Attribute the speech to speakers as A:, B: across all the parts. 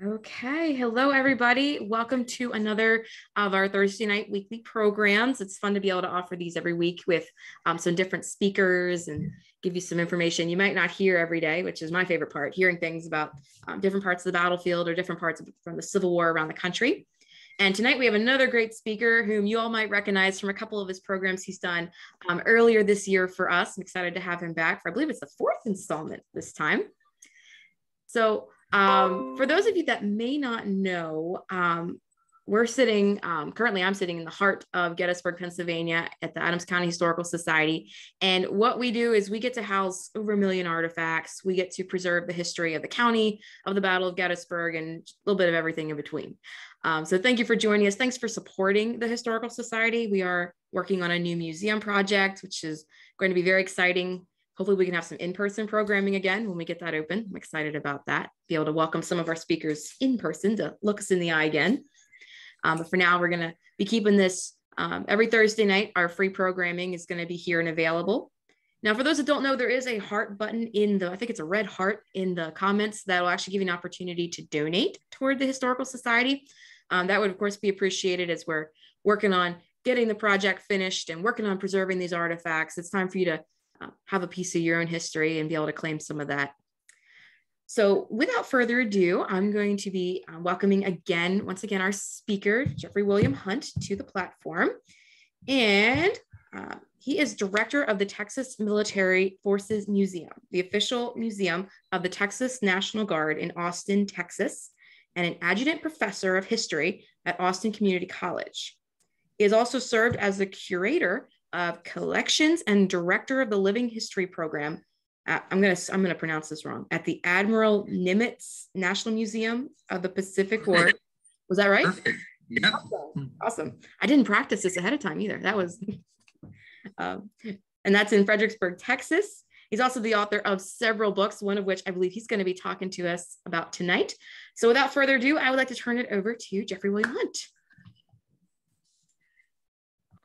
A: Okay, hello everybody. Welcome to another of our Thursday night weekly programs. It's fun to be able to offer these every week with um, some different speakers and give you some information you might not hear every day, which is my favorite part, hearing things about um, different parts of the battlefield or different parts of, from the Civil War around the country. And tonight we have another great speaker whom you all might recognize from a couple of his programs he's done um, earlier this year for us. I'm excited to have him back for, I believe it's the fourth installment this time. So um, for those of you that may not know, um, we're sitting um, currently i'm sitting in the heart of gettysburg pennsylvania at the adams county historical society. And what we do is we get to house over a million artifacts. We get to preserve the history of the county of the battle of gettysburg and a little bit of everything in between. Um, so thank you for joining us. Thanks for supporting the historical society. We are working on a new museum project which is going to be very exciting hopefully we can have some in-person programming again when we get that open. I'm excited about that. Be able to welcome some of our speakers in person to look us in the eye again. Um, but for now, we're gonna be keeping this um, every Thursday night. Our free programming is gonna be here and available. Now, for those that don't know, there is a heart button in the, I think it's a red heart in the comments that will actually give you an opportunity to donate toward the Historical Society. Um, that would, of course, be appreciated as we're working on getting the project finished and working on preserving these artifacts. It's time for you to uh, have a piece of your own history and be able to claim some of that. So without further ado, I'm going to be uh, welcoming again, once again, our speaker, Jeffrey William Hunt, to the platform. And uh, he is director of the Texas Military Forces Museum, the official museum of the Texas National Guard in Austin, Texas, and an adjunct professor of history at Austin Community College. He has also served as the curator of Collections and Director of the Living History Program. At, I'm gonna I'm gonna pronounce this wrong. At the Admiral Nimitz National Museum of the Pacific War. Was that right?
B: Perfect. Yeah.
A: Awesome. awesome. I didn't practice this ahead of time either. That was, um, and that's in Fredericksburg, Texas. He's also the author of several books, one of which I believe he's going to be talking to us about tonight. So without further ado, I would like to turn it over to Jeffrey William Hunt.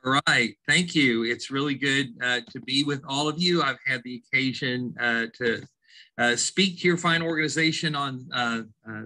B: All right, thank you. It's really good uh, to be with all of you. I've had the occasion uh, to uh, speak to your fine organization on uh, uh,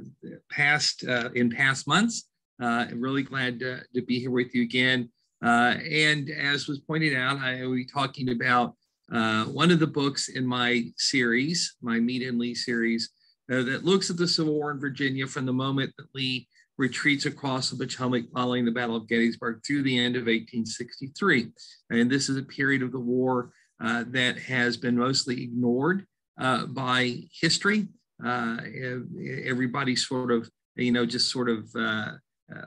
B: past uh, in past months. I'm really glad to, to, be here with you again. and as was pointed out, I will be talking about one of the books in my series, my Meade and Lee series, that looks at the Civil War in Virginia from the moment that Lee retreats across the Potomac following the Battle of Gettysburg through the end of 1863. And this is a period of the war uh, that has been mostly ignored uh, by history. Uh, everybody sort of, you know, just sort of uh, uh,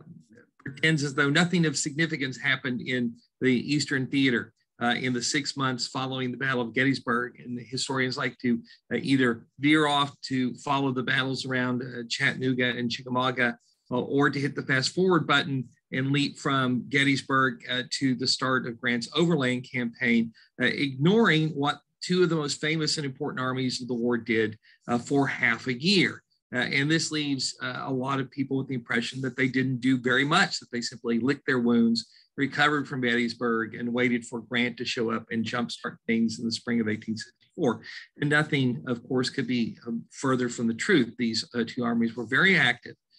B: pretends as though nothing of significance happened in the Eastern Theater. Uh, in the six months following the Battle of Gettysburg. And historians like to uh, either veer off to follow the battles around uh, Chattanooga and Chickamauga or to hit the fast forward button and leap from Gettysburg uh, to the start of Grant's overland campaign, uh, ignoring what two of the most famous and important armies of the war did uh, for half a year. Uh, and this leaves uh, a lot of people with the impression that they didn't do very much, that they simply licked their wounds, recovered from Gettysburg, and waited for Grant to show up and jumpstart things in the spring of 1864. And nothing, of course, could be um, further from the truth. These two armies were very active uh,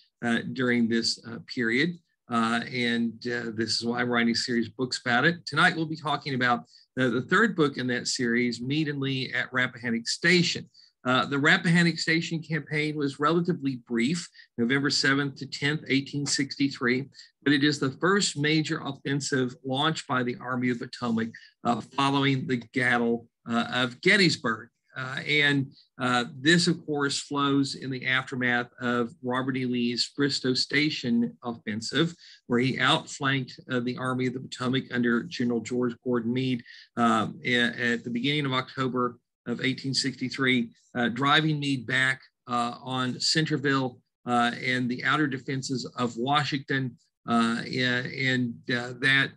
B: during this uh, period. Uh, and this is why I'm writing a series of books about it. Tonight, we'll be talking about the, the third book in that series, Meade and Lee at Rappahannock Station. Uh, the Rappahannock Station campaign was relatively brief, November 7th to 10th, 1863, but it is the first major offensive launched by the Army of Potomac uh, following the Battle uh, of Gettysburg. Uh, and uh, this, of course, flows in the aftermath of Robert E. Lee's Bristoe Station offensive, where he outflanked uh, the Army of the Potomac under General George Gordon Meade um, at, the beginning of October of 1863, uh, driving Meade back uh, on Centreville uh, and the outer defenses of Washington. and that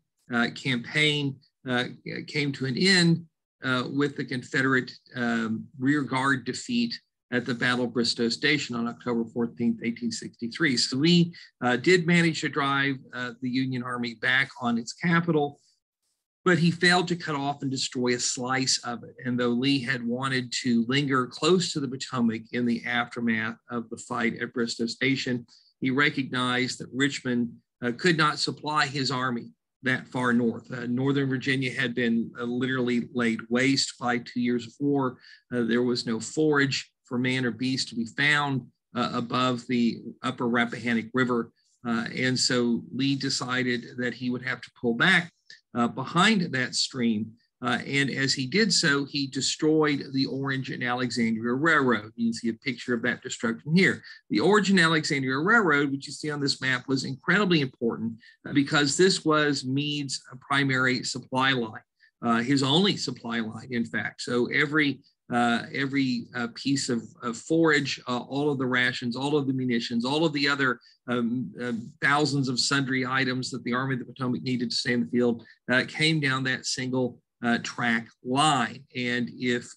B: campaign came to an end uh, with the Confederate um, rear guard defeat at the Battle of Bristoe Station on October 14, 1863. So Lee uh, did manage to drive uh, the Union Army back on its capital, but he failed to cut off and destroy a slice of it. And though Lee had wanted to linger close to the Potomac in the aftermath of the fight at Bristoe Station, he recognized that Richmond uh, could not supply his army that far north. Uh, Northern Virginia had been uh, literally laid waste by two years of war. Uh, there was no forage for man or beast to be found uh, above the upper Rappahannock River. Uh, and so Lee decided that he would have to pull back uh, behind that stream. Uh, and as he did so, he destroyed the Orange and Alexandria Railroad. You can see a picture of that destruction here. The Orange and Alexandria Railroad, which you see on this map, was incredibly important uh, because this was Meade's primary supply line, uh, his only supply line, in fact. So every uh, every uh, piece of, of forage, uh, all of the rations, all of the munitions, all of the other um, thousands of sundry items that the Army of the Potomac needed to stay in the field uh, came down that single uh, track line. And if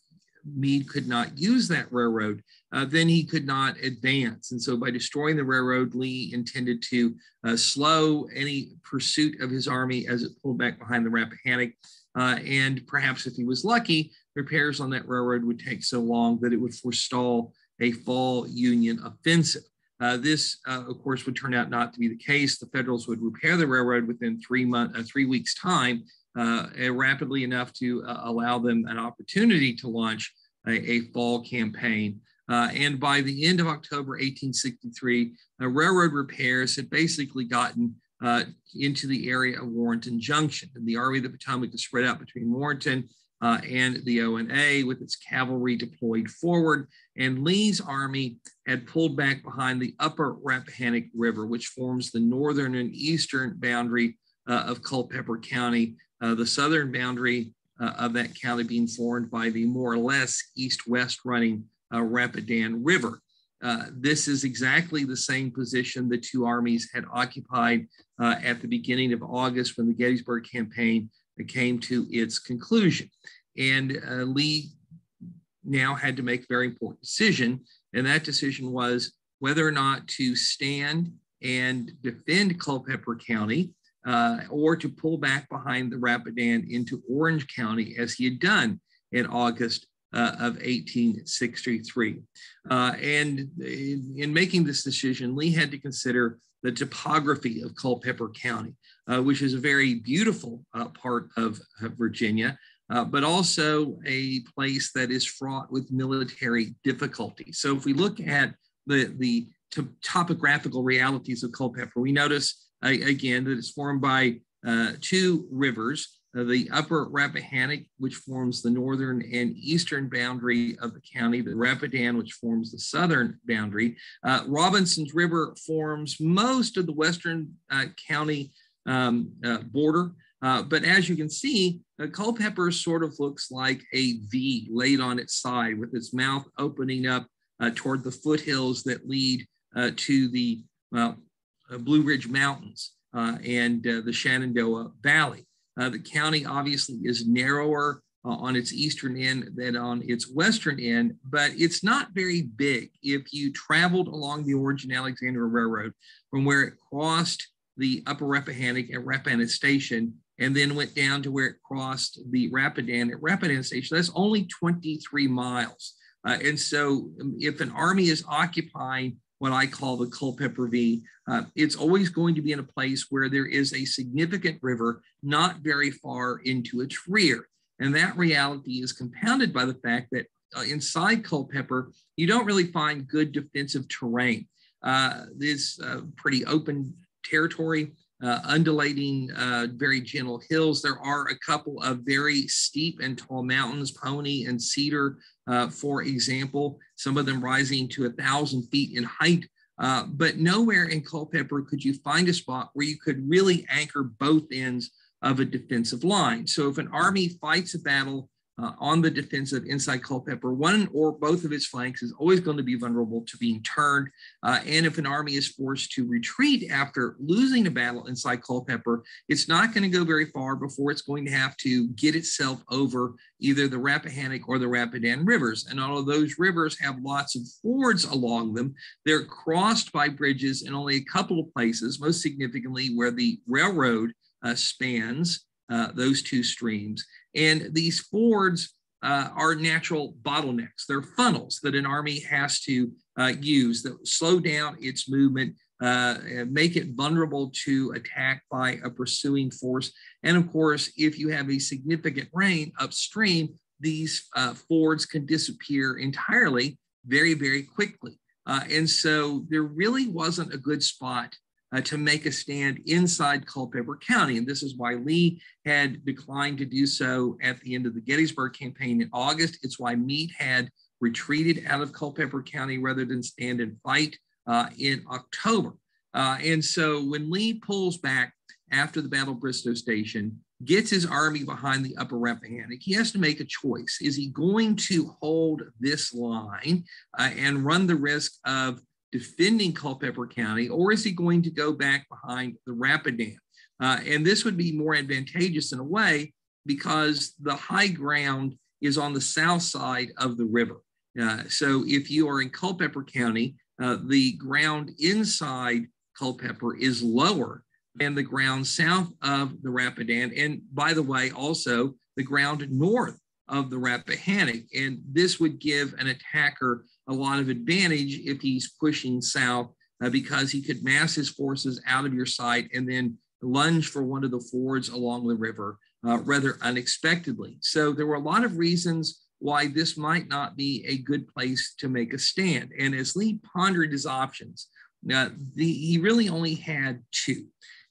B: Meade could not use that railroad, uh, then he could not advance. And so by destroying the railroad, Lee intended to slow any pursuit of his army as it pulled back behind the Rappahannock. and perhaps if he was lucky, repairs on that railroad would take so long that it would forestall a fall Union offensive. Uh, this, uh, of course, would turn out not to be the case. The Federals would repair the railroad within three month, uh, three weeks' time, uh, rapidly enough to uh, allow them an opportunity to launch a, a fall campaign. Uh, and by the end of October 1863, railroad repairs had basically gotten into the area of Warrenton Junction. And the Army of the Potomac was spread out between Warrenton uh, and the O&A with its cavalry deployed forward. And Lee's army had pulled back behind the upper Rappahannock River, which forms the northern and eastern boundary uh, of Culpeper County, uh, the southern boundary uh, of that county being formed by the more or less east-west running uh, Rapidan River. Uh, this is exactly the same position the two armies had occupied at the beginning of August when the Gettysburg campaign came to its conclusion. And uh, Lee now had to make a very important decision. And that decision was whether or not to stand and defend Culpeper County uh, or to pull back behind the Rapidan into Orange County as he had done in August uh, of 1863. Uh, and in, in, making this decision, Lee had to consider the topography of Culpeper County, uh, which is a very beautiful uh, part of, of Virginia, uh, but also a place that is fraught with military difficulty. So if we look at the, the topographical realities of Culpeper, we notice again that is formed by uh, two rivers, uh, the upper Rappahannock, which forms the northern and eastern boundary of the county, the Rapidan, which forms the southern boundary. Uh, Robinson's River forms most of the western uh, county um, uh, border. Uh, but as you can see, Culpeper sort of looks like a V laid on its side with its mouth opening up toward the foothills that lead to the Blue Ridge Mountains and the Shenandoah Valley. Uh, the county obviously is narrower uh, on its eastern end than on its western end, but it's not very big. If you traveled along the and Alexandria Railroad from where it crossed the upper Rappahannock at Rappahannock Station and then went down to where it crossed the Rapidan at Rapidan Station, that's only 23 miles. Uh, and so um, if an army is occupying what I call the Culpeper V. Uh, it's always going to be in a place where there is a significant river not very far into its rear. And that reality is compounded by the fact that uh, inside Culpeper, you don't really find good defensive terrain. Uh, this uh, pretty open territory, uh, undulating, uh, very gentle hills. There are a couple of very steep and tall mountains, Pony and Cedar, uh, for example, some of them rising to a thousand feet in height. Uh, but nowhere in Culpeper could you find a spot where you could really anchor both ends of a defensive line. So if an army fights a battle uh, on the defensive inside Culpeper, one or both of its flanks is always going to be vulnerable to being turned. Uh, and if an army is forced to retreat after losing a battle inside Culpeper, it's not going to go very far before it's going to have to get itself over either the Rappahannock or the Rapidan rivers. And although those rivers have lots of fords along them, they're crossed by bridges in only a couple of places, most significantly where the railroad uh, spans uh, those two streams. And these fords uh, are natural bottlenecks. They're funnels that an army has to uh, use that slow down its movement, uh, make it vulnerable to attack by a pursuing force. And of course, if you have a significant rain upstream, these uh, fords can disappear entirely very, very quickly. Uh, and so there really wasn't a good spot uh, to make a stand inside Culpeper County. And this is why Lee had declined to do so at the end of the Gettysburg campaign in August. It's why Meade had retreated out of Culpeper County rather than stand and fight uh, in October. Uh, and so when Lee pulls back after the Battle of Bristoe Station, gets his army behind the upper Rappahannock, he has to make a choice. Is he going to hold this line uh, and run the risk of defending Culpeper County, or is he going to go back behind the Rapidan? Uh, and this would be more advantageous in a way because the high ground is on the south side of the river. Uh, so if you are in Culpeper County, uh, the ground inside Culpeper is lower than the ground south of the Rapidan. And by the way, also the ground north of the Rappahannock. And this would give an attacker a lot of advantage if he's pushing south uh, because he could mass his forces out of your sight and then lunge for one of the fords along the river uh, rather unexpectedly. So there were a lot of reasons why this might not be a good place to make a stand. And as Lee pondered his options, uh, the, he really only had two.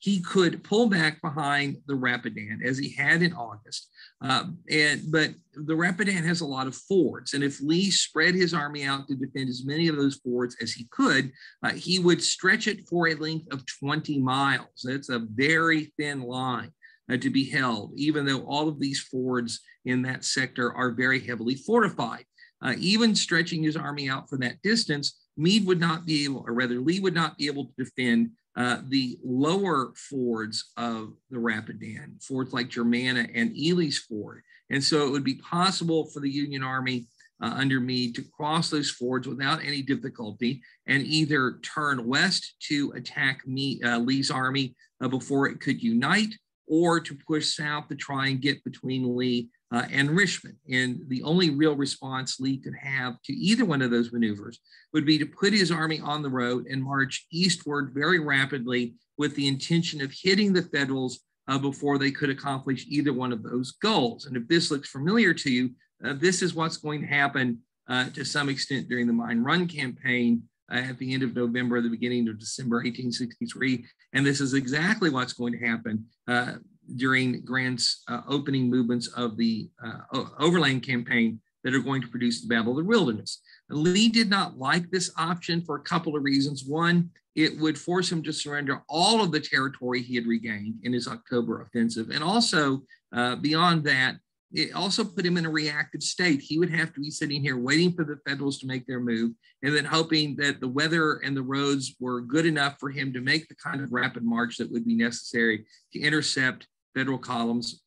B: He could pull back behind the Rapidan as he had in August, um, and but the Rapidan has a lot of fords, and if Lee spread his army out to defend as many of those fords as he could, uh, he would stretch it for a length of 20 miles. That's a very thin line uh, to be held, even though all of these fords in that sector are very heavily fortified. Uh, even stretching his army out for that distance, Meade would not be able, or rather, Lee would not be able to defend uh, the lower fords of the Rapidan, fords like Germanna and Ely's Ford. And so it would be possible for the Union Army uh, under Meade to cross those fords without any difficulty and either turn west to attack me, uh, Lee's army uh, before it could unite or to push south to try and get between Lee uh, and Richmond. And the only real response Lee could have to either one of those maneuvers would be to put his army on the road and march eastward very rapidly with the intention of hitting the Federals uh, before they could accomplish either one of those goals. And if this looks familiar to you, uh, this is what's going to happen uh, to some extent during the Mine Run campaign uh, at the end of November, the beginning of December 1863. And this is exactly what's going to happen uh, during Grant's uh, opening movements of the uh, overland campaign that are going to produce the Battle of the Wilderness. Lee did not like this option for a couple of reasons. One, it would force him to surrender all of the territory he had regained in his October offensive. And also, uh, beyond that, it also put him in a reactive state. He would have to be sitting here waiting for the Federals to make their move and then hoping that the weather and the roads were good enough for him to make the kind of rapid march that would be necessary to intercept federal columns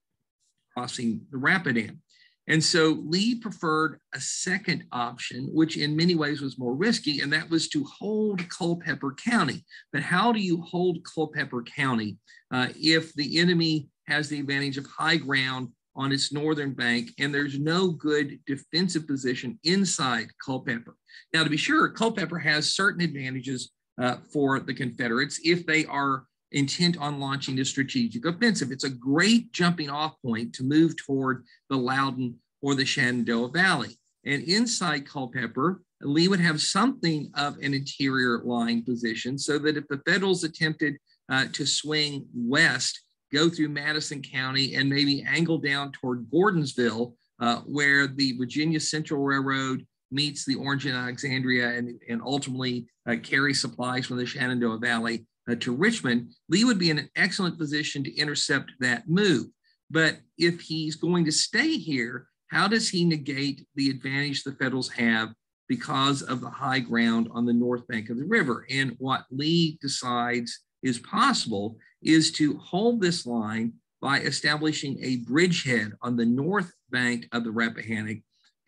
B: crossing the Rapidan. And so Lee preferred a second option, which in many ways was more risky, and that was to hold Culpeper County. But how do you hold Culpeper County uh, if the enemy has the advantage of high ground on its northern bank and there's no good defensive position inside Culpeper? Now, to be sure, Culpeper has certain advantages uh, for the Confederates if they are intent on launching a strategic offensive. It's a great jumping off point to move toward the Loudoun or the Shenandoah Valley. And inside Culpeper, Lee would have something of an interior line position so that if the Federals attempted uh, to swing west, go through Madison County, and maybe angle down toward Gordonsville, uh, where the Virginia Central Railroad meets the Orange and Alexandria and, and ultimately uh, carry supplies from the Shenandoah Valley uh, to Richmond, Lee would be in an excellent position to intercept that move. But if he's going to stay here, how does he negate the advantage the Federals have because of the high ground on the north bank of the river? And what Lee decides is possible is to hold this line by establishing a bridgehead on the north bank of the Rappahannock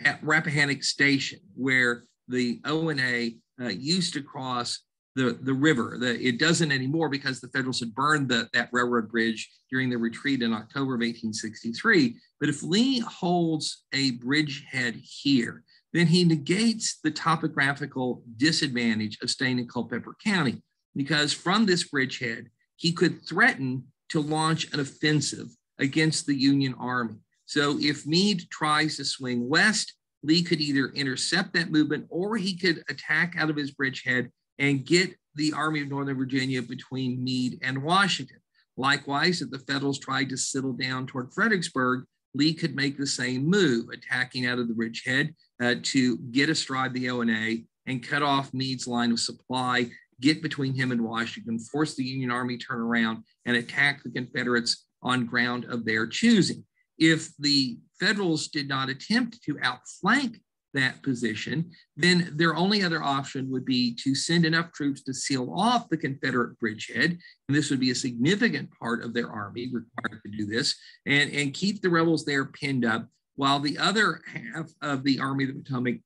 B: at Rappahannock Station, where the O&A uh, used to cross the, the river. The, it doesn't anymore because the Federals had burned the, that railroad bridge during the retreat in October of 1863. But if Lee holds a bridgehead here, then he negates the topographical disadvantage of staying in Culpeper County because from this bridgehead, he could threaten to launch an offensive against the Union Army. So if Meade tries to swing west, Lee could either intercept that movement or he could attack out of his bridgehead and get the Army of Northern Virginia between Meade and Washington. Likewise, if the Federals tried to settle down toward Fredericksburg, Lee could make the same move, attacking out of the bridgehead uh, to get astride the O&A and cut off Meade's line of supply, get between him and Washington, force the Union Army turn around and attack the Confederates on ground of their choosing. If the Federals did not attempt to outflank that position, then their only other option would be to send enough troops to seal off the Confederate bridgehead. And this would be a significant part of their army required to do this and, and keep the rebels there pinned up while the other half of the Army of the Potomac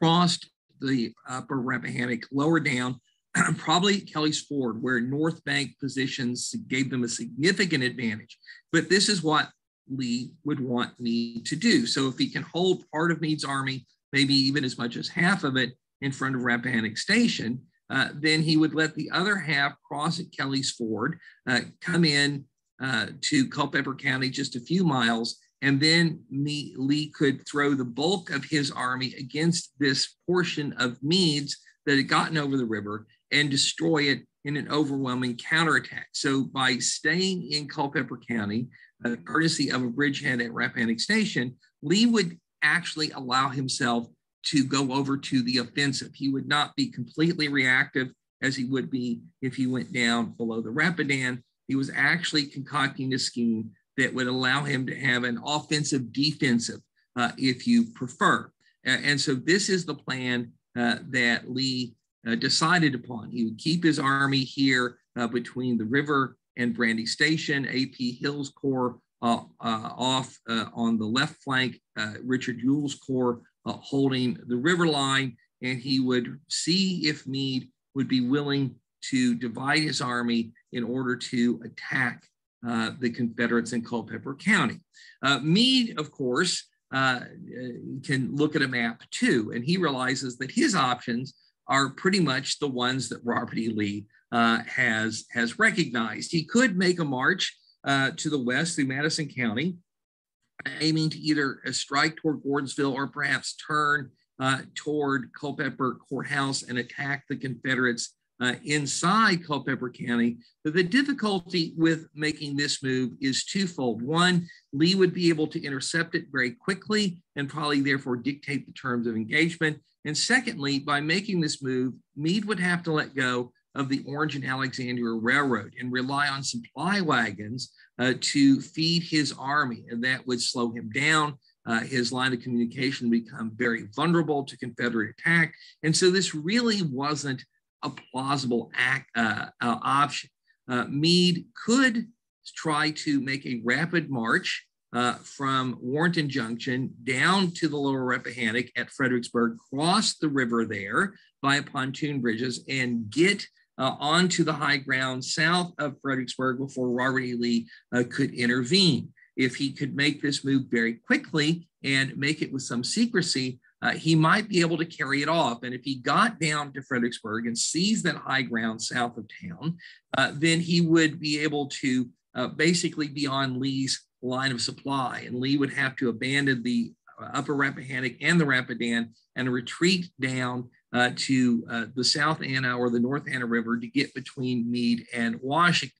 B: crossed the upper Rappahannock lower down, probably Kelly's Ford, where North Bank positions gave them a significant advantage. But this is what Lee would want Meade to do. So if he can hold part of Meade's army, maybe even as much as half of it in front of Rappahannock Station, uh, then he would let the other half cross at Kelly's Ford, uh, come in uh, to Culpeper County just a few miles, and then me, Lee could throw the bulk of his army against this portion of Meade's that had gotten over the river and destroy it in an overwhelming counterattack. So by staying in Culpeper County, uh, courtesy of a bridgehead at Rappahannock Station, Lee would actually allow himself to go over to the offensive. He would not be completely reactive as he would be if he went down below the Rapidan. He was actually concocting a scheme that would allow him to have an offensive defensive, uh, if you prefer. and so this is the plan uh, that Lee uh, decided upon. He would keep his army here uh, between the river and Brandy Station, AP Hill's Corps uh, uh, off uh, on the left flank, uh, Richard Ewell's Corps uh, holding the river line, and he would see if Meade would be willing to divide his army in order to attack uh, the Confederates in Culpeper County. Meade, of course, can look at a map too, and he realizes that his options are pretty much the ones that Robert E. Lee uh, has, has recognized. He could make a march uh, to the west through Madison County, aiming to either strike toward Gordonsville or perhaps turn uh, toward Culpeper Courthouse and attack the Confederates uh, inside Culpeper County. But the difficulty with making this move is twofold. One, Lee would be able to intercept it very quickly and probably therefore dictate the terms of engagement. And secondly, by making this move, Meade would have to let go of the Orange and Alexandria Railroad and rely on supply wagons uh, to feed his army. And that would slow him down. Uh, his line of communication become very vulnerable to Confederate attack. And so this really wasn't a plausible act, uh, uh option. Uh, Meade could try to make a rapid march uh, from Warrenton Junction down to the lower Rappahannock at Fredericksburg, cross the river there via pontoon bridges, and get uh, onto the high ground south of Fredericksburg before Robert E. Lee uh, could intervene. If he could make this move very quickly and make it with some secrecy, uh, he might be able to carry it off. And if he got down to Fredericksburg and seized that high ground south of town, uh, then he would be able to uh, basically be on Lee's line of supply. And Lee would have to abandon the uh, upper Rappahannock and the Rapidan and retreat down uh, to uh, the South Anna or the North Anna River to get between Meade and Washington.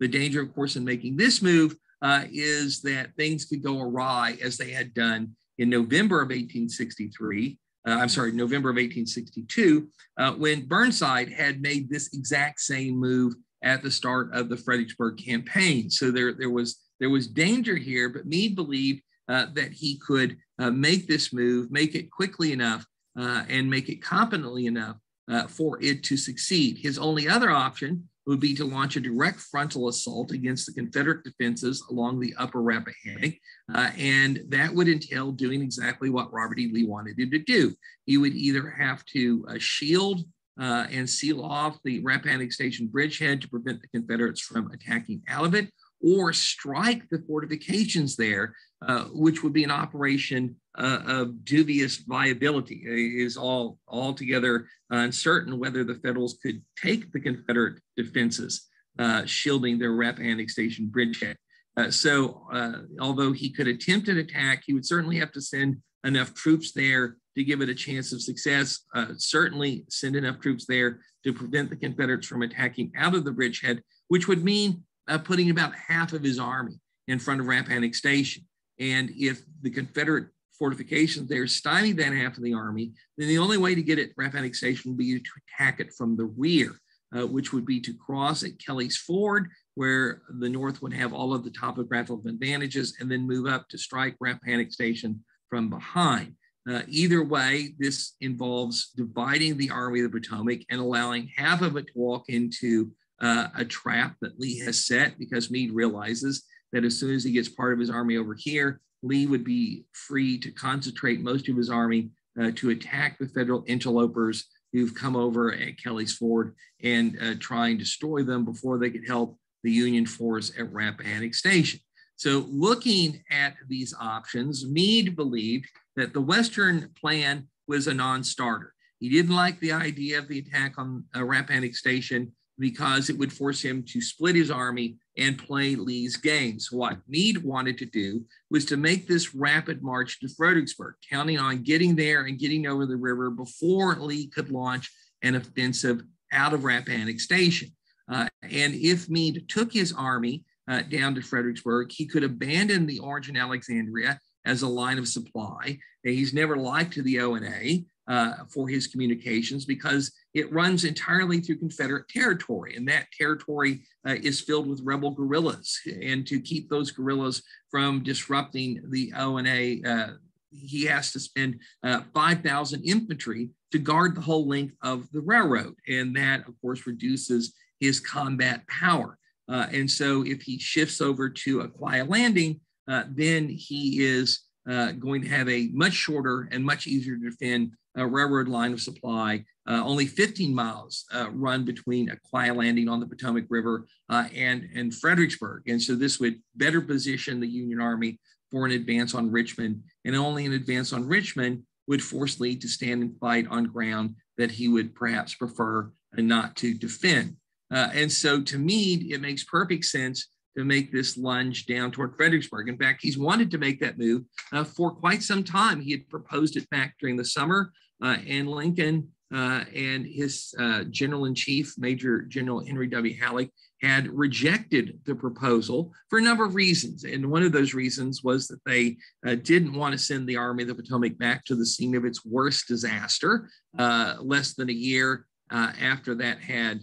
B: The danger, of course, in making this move uh, is that things could go awry as they had done in November of 1863. Uh, I'm sorry, November of 1862, uh, when Burnside had made this exact same move at the start of the Fredericksburg campaign. So there, there was there was danger here, but Meade believed uh, that he could make this move, make it quickly enough uh, and make it competently enough uh, for it to succeed. His only other option would be to launch a direct frontal assault against the Confederate defenses along the upper Rappahannock. Uh, and that would entail doing exactly what Robert E. Lee wanted him to do. He would either have to uh, shield uh, and seal off the Rappahannock Station bridgehead to prevent the Confederates from attacking out of it, or strike the fortifications there, uh, which would be an operation uh, of dubious viability. It is all altogether uncertain whether the Federals could take the Confederate defenses, uh, shielding their Rappahannock Station bridgehead. Uh, so, uh, although he could attempt an attack, he would certainly have to send enough troops there to give it a chance of success. Uh, certainly send enough troops there to prevent the Confederates from attacking out of the bridgehead, which would mean uh, putting about half of his army in front of Rappahannock Station. And if the Confederate fortifications there stymie that half of the army, then the only way to get at Rappahannock Station would be to attack it from the rear, uh, which would be to cross at Kelly's Ford, where the North would have all of the topographical advantages, and then move up to strike Rappahannock Station from behind. Uh, either way, this involves dividing the Army of the Potomac and allowing half of it to walk into uh, a trap that Lee has set because Meade realizes that as soon as he gets part of his army over here, Lee would be free to concentrate most of his army uh, to attack the federal interlopers who've come over at Kelly's Ford and uh, try and destroy them before they could help the Union force at Rappahannock Station. So, looking at these options, Meade believed that the Western plan was a non starter. He didn't like the idea of the attack on uh, Rappahannock Station because it would force him to split his army and play Lee's games. What Meade wanted to do was to make this rapid march to Fredericksburg, counting on getting there and getting over the river before Lee could launch an offensive out of Rappahannock Station. Uh, and if Meade took his army uh, down to Fredericksburg, he could abandon the Orange and Alexandria as a line of supply. He's never liked the O&A uh, for his communications because it runs entirely through Confederate territory, and that territory uh, is filled with rebel guerrillas. And to keep those guerrillas from disrupting the O&A, uh, he has to spend uh, 5,000 infantry to guard the whole length of the railroad. And that, of course, reduces his combat power. Uh, and so if he shifts over to Aquia Landing, uh, then he is uh, going to have a much shorter and much easier to defend uh, railroad line of supply. Uh, only 15 miles uh, run between Aquia Landing on the Potomac River uh, and, and Fredericksburg. And so this would better position the Union Army for an advance on Richmond. And only an advance on Richmond would force Lee to stand and fight on ground that he would perhaps prefer not to defend. Uh, and so to Meade, it makes perfect sense to make this lunge down toward Fredericksburg. In fact, he's wanted to make that move uh, for quite some time. He had proposed it back during the summer, uh, and Lincoln uh, and his uh, general in chief, Major General Henry W. Halleck, had rejected the proposal for a number of reasons. And one of those reasons was that they uh, didn't want to send the Army of the Potomac back to the scene of its worst disaster uh, less than a year after that had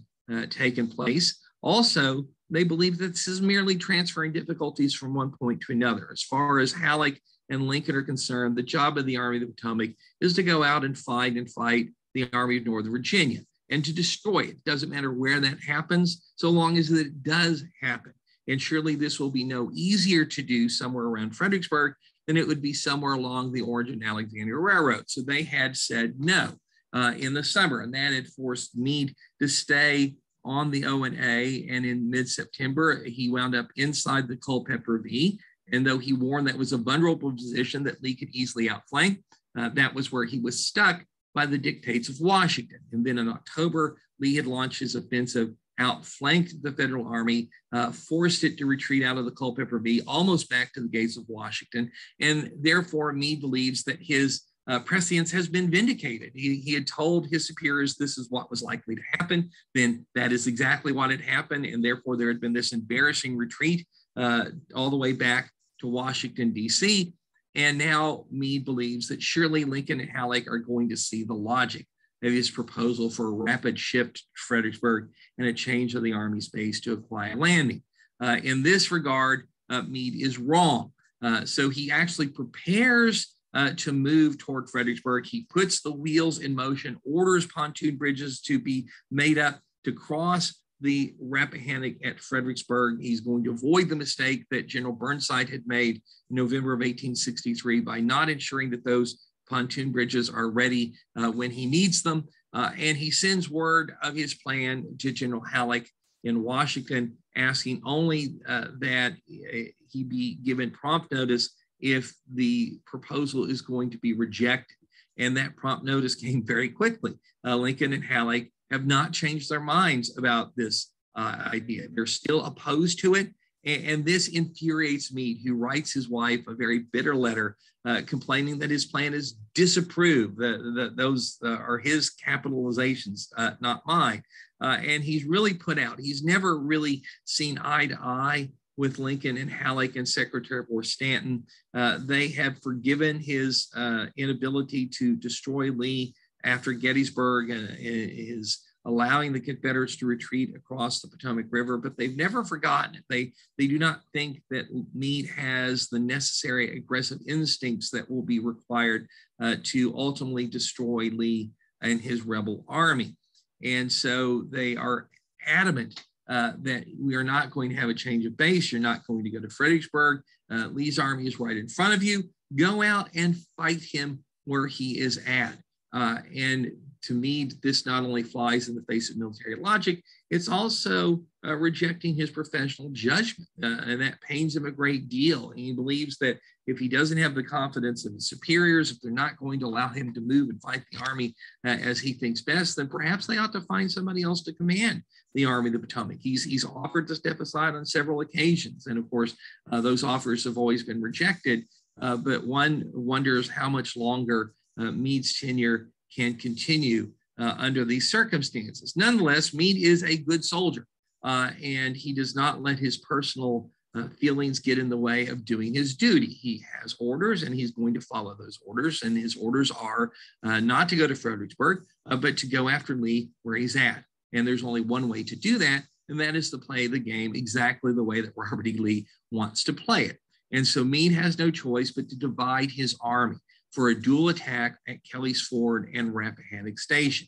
B: taken place. Also, they believe that this is merely transferring difficulties from one point to another. As far as Halleck and Lincoln are concerned, the job of the Army of the Potomac is to go out and fight and fight the Army of Northern Virginia and to destroy it. Doesn't matter where that happens, so long as it does happen. And surely this will be no easier to do somewhere around Fredericksburg than it would be somewhere along the Orange and Alexandria Railroad. So they had said no uh, in the summer, and that had forced Meade to stay on the O&A. And in mid September, he wound up inside the Culpeper V. And though he warned that was a vulnerable position that Lee could easily outflank, uh, that was where he was stuck by the dictates of Washington. And then in October, Lee had launched his offensive, outflanked the Federal Army, uh, forced it to retreat out of the Culpeper V, almost back to the gates of Washington. And therefore, Meade believes that his uh, prescience has been vindicated. He, he had told his superiors this is what was likely to happen. Then that is exactly what had happened. And therefore, there had been this embarrassing retreat uh, all the way back to Washington, D.C. And now Meade believes that surely Lincoln and Halleck are going to see the logic of his proposal for a rapid shift to Fredericksburg and a change of the Army's base to Aquia Landing. Uh, in this regard, uh, Meade is wrong. Uh, so he actually prepares uh, to move toward Fredericksburg. He puts the wheels in motion, orders pontoon bridges to be made up to cross the Rappahannock at Fredericksburg. He's going to avoid the mistake that General Burnside had made in November of 1863 by not ensuring that those pontoon bridges are ready uh, when he needs them. Uh, and he sends word of his plan to General Halleck in Washington, asking only uh, that he be given prompt notice if the proposal is going to be rejected. And that prompt notice came very quickly. Uh, Lincoln and Halleck have not changed their minds about this uh, idea. They're still opposed to it. And, and, this infuriates Meade, who writes his wife a very bitter letter uh, complaining that his plan is disapproved. The, the, those uh, are his capitalizations, uh, not mine. Uh, and he's really put out. He's never really seen eye to eye with Lincoln and Halleck and Secretary of War Stanton. Uh, they have forgiven his uh, inability to destroy Lee after Gettysburg and his allowing the Confederates to retreat across the Potomac River, but they've never forgotten it. They, they do not think that Meade has the necessary aggressive instincts that will be required uh, to ultimately destroy Lee and his rebel army. And so they are adamant uh, that we are not going to have a change of base. You're not going to go to Fredericksburg. Uh, Lee's army is right in front of you. Go out and fight him where he is at. Uh, and to Meade, this not only flies in the face of military logic, it's also uh, rejecting his professional judgment. Uh, and that pains him a great deal. And he believes that if he doesn't have the confidence of his superiors, if they're not going to allow him to move and fight the army uh, as he thinks best, then perhaps they ought to find somebody else to command the Army of the Potomac. He's, he's offered to step aside on several occasions. And of course, uh, those offers have always been rejected. Uh, but one wonders how much longer uh, Meade's tenure can continue under these circumstances. Nonetheless, Meade is a good soldier, uh, and he does not let his personal uh, feelings get in the way of doing his duty. He has orders, and he's going to follow those orders. And his orders are uh, not to go to Fredericksburg, uh, but to go after Lee where he's at. And there's only one way to do that, and that is to play the game exactly the way that Robert E. Lee wants to play it. And so Meade has no choice but to divide his army for a dual attack at Kelly's Ford and Rappahannock Station.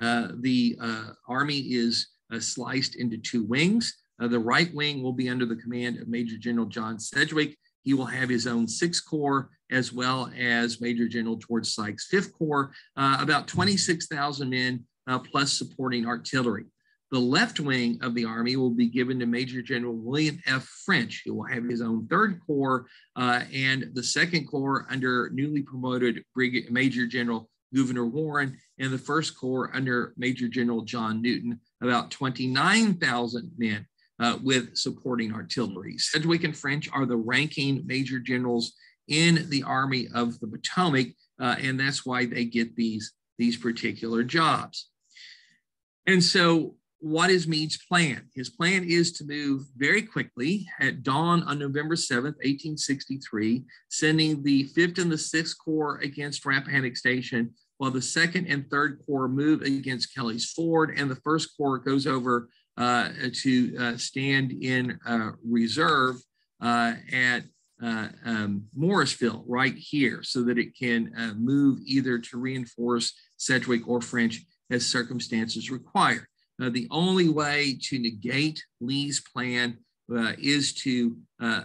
B: Uh, the uh, Army is sliced into two wings. Uh, the right wing will be under the command of Major General John Sedgwick. He will have his own Sixth Corps as well as Major General George Sykes' Fifth Corps, uh, about 26,000 men uh, plus supporting artillery. The left wing of the Army will be given to Major General William F. French, who will have his own third corps, uh, and the second corps under newly promoted Brig- Major General Gouverneur Warren, and the first corps under Major General John Newton, about 29,000 men uh, with supporting artillery. Sedgwick and French are the ranking major generals in the Army of the Potomac, uh, and that's why they get these, these particular jobs. And so what is Meade's plan? His plan is to move very quickly at dawn on November 7th, 1863, sending the 5th and the 6th Corps against Rappahannock Station, while the 2nd and 3rd Corps move against Kelly's Ford, and the 1st Corps goes over uh, to uh, stand in uh, reserve uh, at uh, um, Morrisville right here so that it can uh, move either to reinforce Sedgwick or French as circumstances require. The only way to negate Lee's plan is to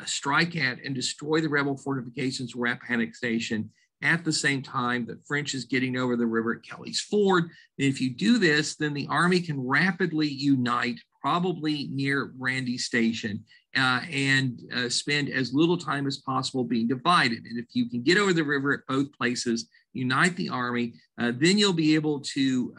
B: strike at and destroy the rebel fortifications Rappahannock Station at the same time that French is getting over the river at Kelly's Ford. And if you do this, then the army can rapidly unite, probably near Brandy Station, uh, and uh, spend as little time as possible being divided. And if you can get over the river at both places, unite the army, uh, then you'll be able to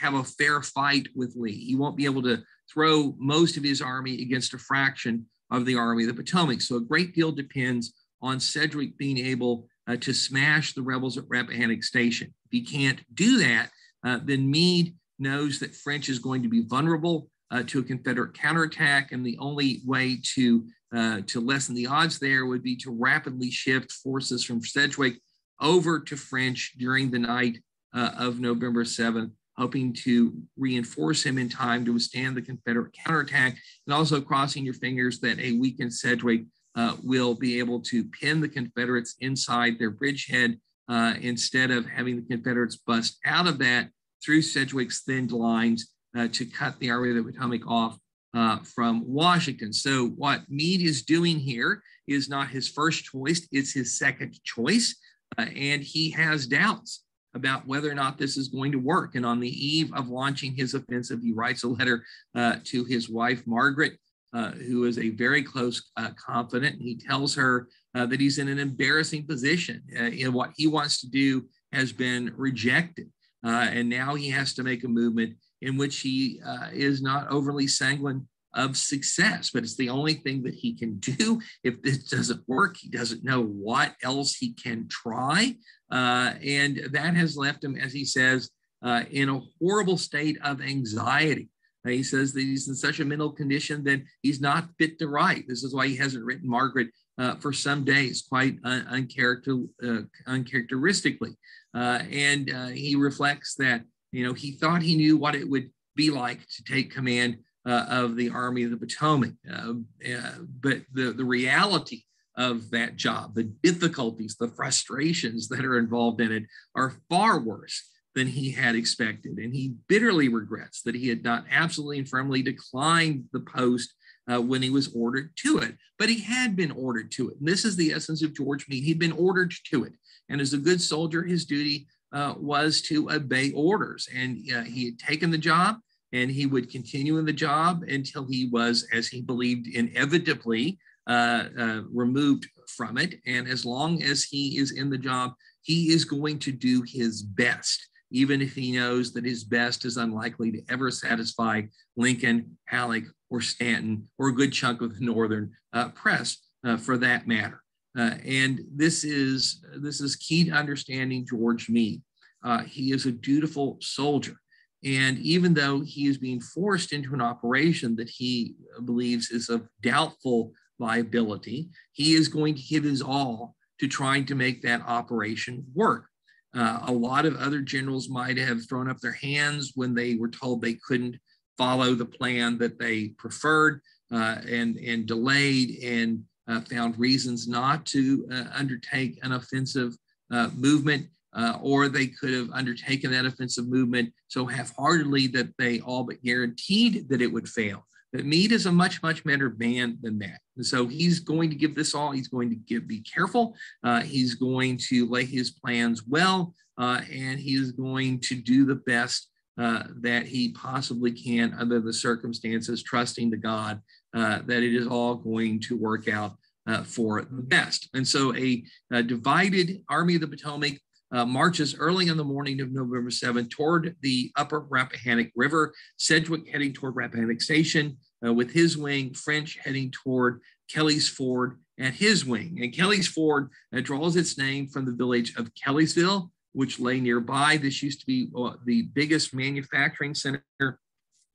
B: have a fair fight with Lee. He won't be able to throw most of his army against a fraction of the Army of the Potomac. So a great deal depends on Sedgwick being able uh, to smash the rebels at Rappahannock Station. If he can't do that, uh, then Meade knows that French is going to be vulnerable uh, to a Confederate counterattack, and the only way to uh, to lessen the odds there would be to rapidly shift forces from Sedgwick over to French during the night uh, of November 7th hoping to reinforce him in time to withstand the Confederate counterattack, and also crossing your fingers that a weakened Sedgwick uh, will be able to pin the Confederates inside their bridgehead uh, instead of having the Confederates bust out of that through Sedgwick's thinned lines uh, to cut the Army of the Potomac off uh, from Washington. So, what Meade is doing here is not his first choice, it's his second choice. Uh, and he has doubts about whether or not this is going to work. And on the eve of launching his offensive, he writes a letter uh, to his wife, Margaret, uh, who is a very close uh, confidant. He tells her uh, that he's in an embarrassing position. and what he wants to do has been rejected. and now he has to make a movement in which he is not overly sanguine of success, but it's the only thing that he can do. If this doesn't work, he doesn't know what else he can try. Uh, and that has left him, as he says, uh, in a horrible state of anxiety. Uh, he says that he's in such a mental condition that he's not fit to write. This is why he hasn't written Margaret uh, for some days, quite un- uncharacter- uh, uncharacteristically. Uh, and he reflects that, you know, he thought he knew what it would be like to take command uh, of the Army of the Potomac. Uh, uh, but the, the reality of that job, the difficulties, the frustrations that are involved in it are far worse than he had expected. And he bitterly regrets that he had not absolutely and firmly declined the post uh, when he was ordered to it. But he had been ordered to it. And this is the essence of George Meade. He'd been ordered to it. And as a good soldier, his duty uh, was to obey orders. And uh, he had taken the job and he would continue in the job until he was, as he believed, inevitably uh, uh, removed from it. And as long as he is in the job, he is going to do his best, even if he knows that his best is unlikely to ever satisfy Lincoln, Halleck, or Stanton, or a good chunk of the Northern uh, press, uh, for that matter. Uh, and this is this is key to understanding George Meade. Uh, he is a dutiful soldier. And even though he is being forced into an operation that he believes is of doubtful viability, he is going to give his all to trying to make that operation work. Uh, a lot of other generals might have thrown up their hands when they were told they couldn't follow the plan that they preferred uh, and, and delayed and uh, found reasons not to uh, undertake an offensive uh, movement uh, or they could have undertaken that offensive movement so half-heartedly that they all but guaranteed that it would fail. But Meade is a much, much better man than that. And so he's going to give this all. He's going to give, be careful. Uh, he's going to lay his plans well, uh, and is going to do the best uh, that he possibly can under the circumstances, trusting to God uh, that it is all going to work out uh, for the best. And so a, a divided Army of the Potomac uh, marches early in the morning of November 7 toward the upper Rappahannock River, Sedgwick heading toward Rappahannock Station uh, with his wing, French heading toward Kelly's Ford at his wing. And Kelly's Ford uh, draws its name from the village of Kellysville, which lay nearby. This used to be uh, the biggest manufacturing center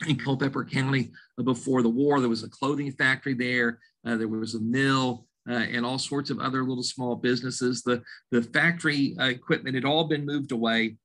B: in Culpeper County before the war. There was a clothing factory there. Uh, there was a mill and all sorts of other little small businesses. The, the factory uh, equipment had all been moved away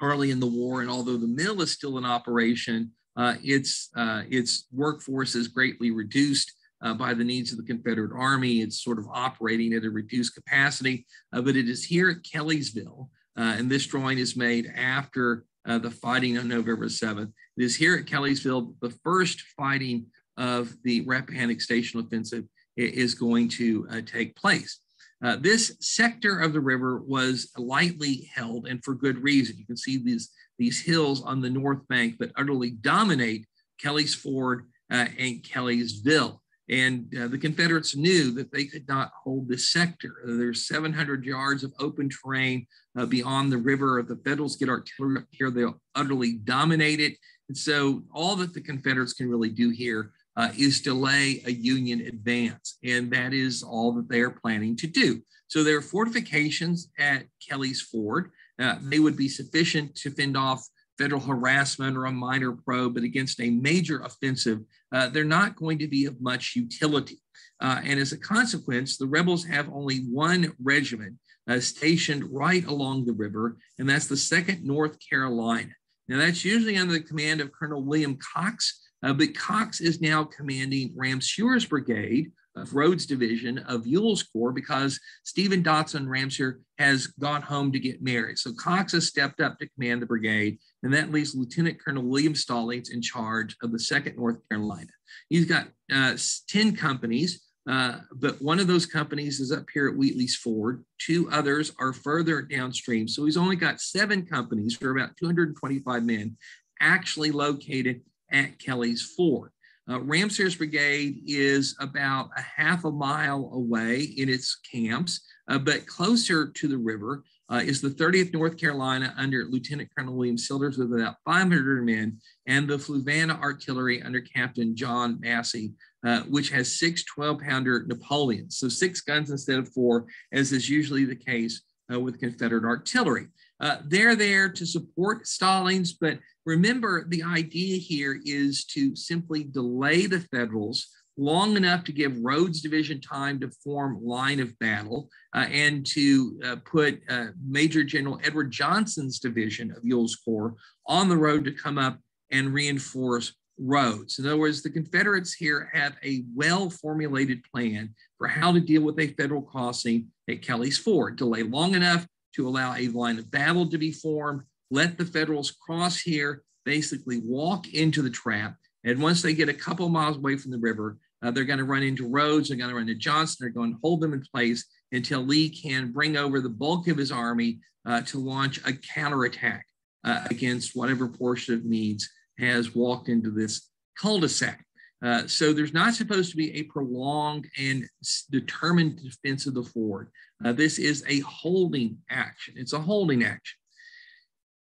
B: early in the war. And although the mill is still in operation, uh, its, uh, its workforce is greatly reduced. Uh, by the needs of the Confederate Army. It's sort of operating at a reduced capacity, uh, but it is here at Kellysville, and this drawing is made after the fighting on November 7th. It is here at Kellysville, the first fighting of the Rappahannock Station Offensive is going to uh, take place. Uh, this sector of the river was lightly held and for good reason. You can see these, these hills on the north bank that utterly dominate Kelly's Ford uh, and Kellysville. And uh, the Confederates knew that they could not hold this sector. There's 700 yards of open terrain uh, beyond the river. If the Federals get artillery up here, they'll utterly dominate it. And so all that the Confederates can really do here uh, is delay a Union advance. And that is all that they are planning to do. So there are fortifications at Kelly's Ford. Uh, they would be sufficient to fend off federal harassment or a minor probe, but against a major offensive, uh, they're not going to be of much utility. Uh, and as a consequence, the rebels have only one regiment uh, stationed right along the river, and that's the 2nd North Carolina. Now, that's usually under the command of Colonel William Cox, uh, but Cox is now commanding Ramseur's brigade of Rodes Division of Ewell's Corps because Stephen Dodson Ramseur has gone home to get married. So Cox has stepped up to command the brigade, and that leaves Lieutenant Colonel William Stallings in charge of the 2nd North Carolina. He's got uh, 10 companies Uh, but one of those companies is up here at Wheatley's Ford. Two others are further downstream. So he's only got seven companies for about 225 men actually located at Kelly's Ford. Uh, Brigade is about a half a mile away in its camps, uh, but closer to the river uh, is the 30th North Carolina under Lieutenant Colonel William Sillers with about 500 men, and the Fluvanna Artillery under Captain John Massie, uh, which has six 12 pounder Napoleons. So six guns instead of four, as is usually the case uh, with Confederate artillery. Uh, they're there to support Stallings, but remember the idea here is to simply delay the Federals long enough to give Rodes Division time to form line of battle uh, and to uh, put uh, Major General Edward Johnson's division of Ewell's Corps on the road to come up and reinforce Rodes. In other words, the Confederates here have a well formulated plan for how to deal with a federal crossing at Kelly's Ford. Delay long enough to allow a line of battle to be formed, let the Federals cross here, basically walk into the trap. And once they get a couple miles away from the river, uh, they're going to run into Rodes, they're going to run into Johnson, they're going to hold them in place until Lee can bring over the bulk of his army uh, to launch a counterattack uh, against whatever portion of Meade's has walked into this cul-de-sac. Uh, so there's not supposed to be a prolonged and determined defense of the ford. Uh, this is a holding action. It's a holding action.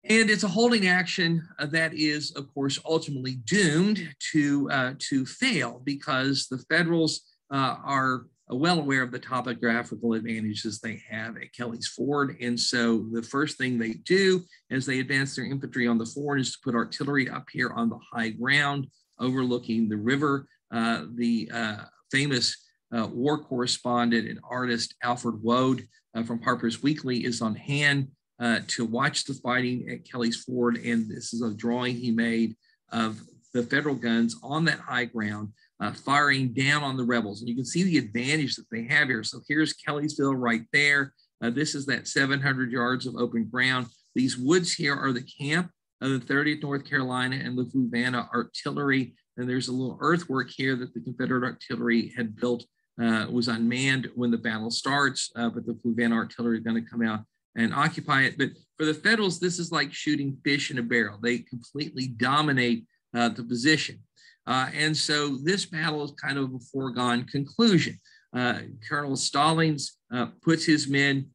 B: And it's a holding action uh, that is, of course, ultimately doomed to, uh, to fail because the Federals uh, are well aware of the topographical advantages they have at Kelly's Ford. And so the first thing they do as they advance their infantry on the ford is to put artillery up here on the high ground overlooking the river. Uh, the uh, famous uh, war correspondent and artist Alfred Waud from Harper's Weekly is on hand uh, to watch the fighting at Kelly's Ford. And this is a drawing he made of the federal guns on that high ground, uh, firing down on the rebels. And you can see the advantage that they have here. So here's Kellysville right there. Uh, this is that 700 yards of open ground. These woods here are the camp the 30th North Carolina and the Fluvanna artillery. And there's a little earthwork here that the Confederate artillery had built, uh, was unmanned when the battle starts, uh, but the Fluvanna artillery is going to come out and occupy it. But for the Federals, this is like shooting fish in a barrel. They completely dominate uh, the position. Uh, and so this battle is kind of a foregone conclusion. Uh, Colonel Stallings uh, puts his men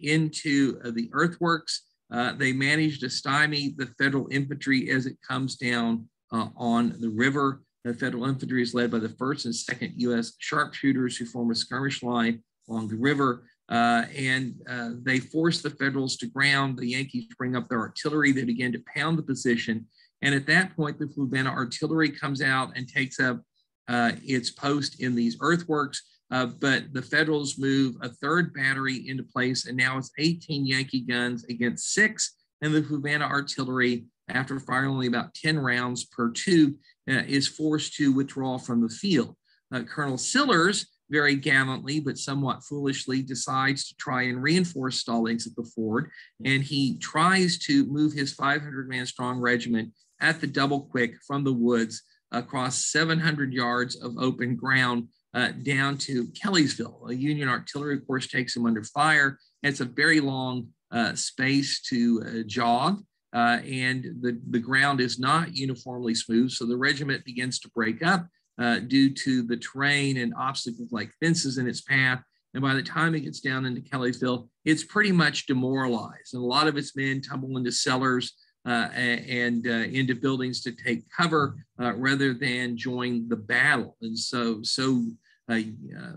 B: into the earthworks. They manage to stymie the Federal infantry as it comes down on the river. The Federal infantry is led by the 1st and 2nd U.S. sharpshooters who form a skirmish line along the river. Uh, and uh, they force the Federals to ground. The Yankees bring up their artillery. They begin to pound the position. And at that point, the Fluvanna artillery comes out and takes up uh, its post in these earthworks. Uh, but the Federals move a third battery into place, and now it's 18 Yankee guns against six. And the Fluvanna artillery, after firing only about 10 rounds per tube, uh, is forced to withdraw from the field. Uh, Colonel Sillers, very gallantly but somewhat foolishly decides to try and reinforce Stallings at the ford. And he tries to move his 500 man strong regiment at the double quick from the woods across 700 yards of open ground uh, down to Kellysville. A Union artillery, course, takes them under fire. It's a very long uh, space to uh, jog. Uh, and the, the ground is not uniformly smooth. So the regiment begins to break up uh, due to the terrain and obstacles like fences in its path. And by the time it gets down into Kellysville, it's pretty much demoralized. And a lot of its men tumble into cellars uh, and uh, into buildings to take cover uh, rather than join the battle. And so, so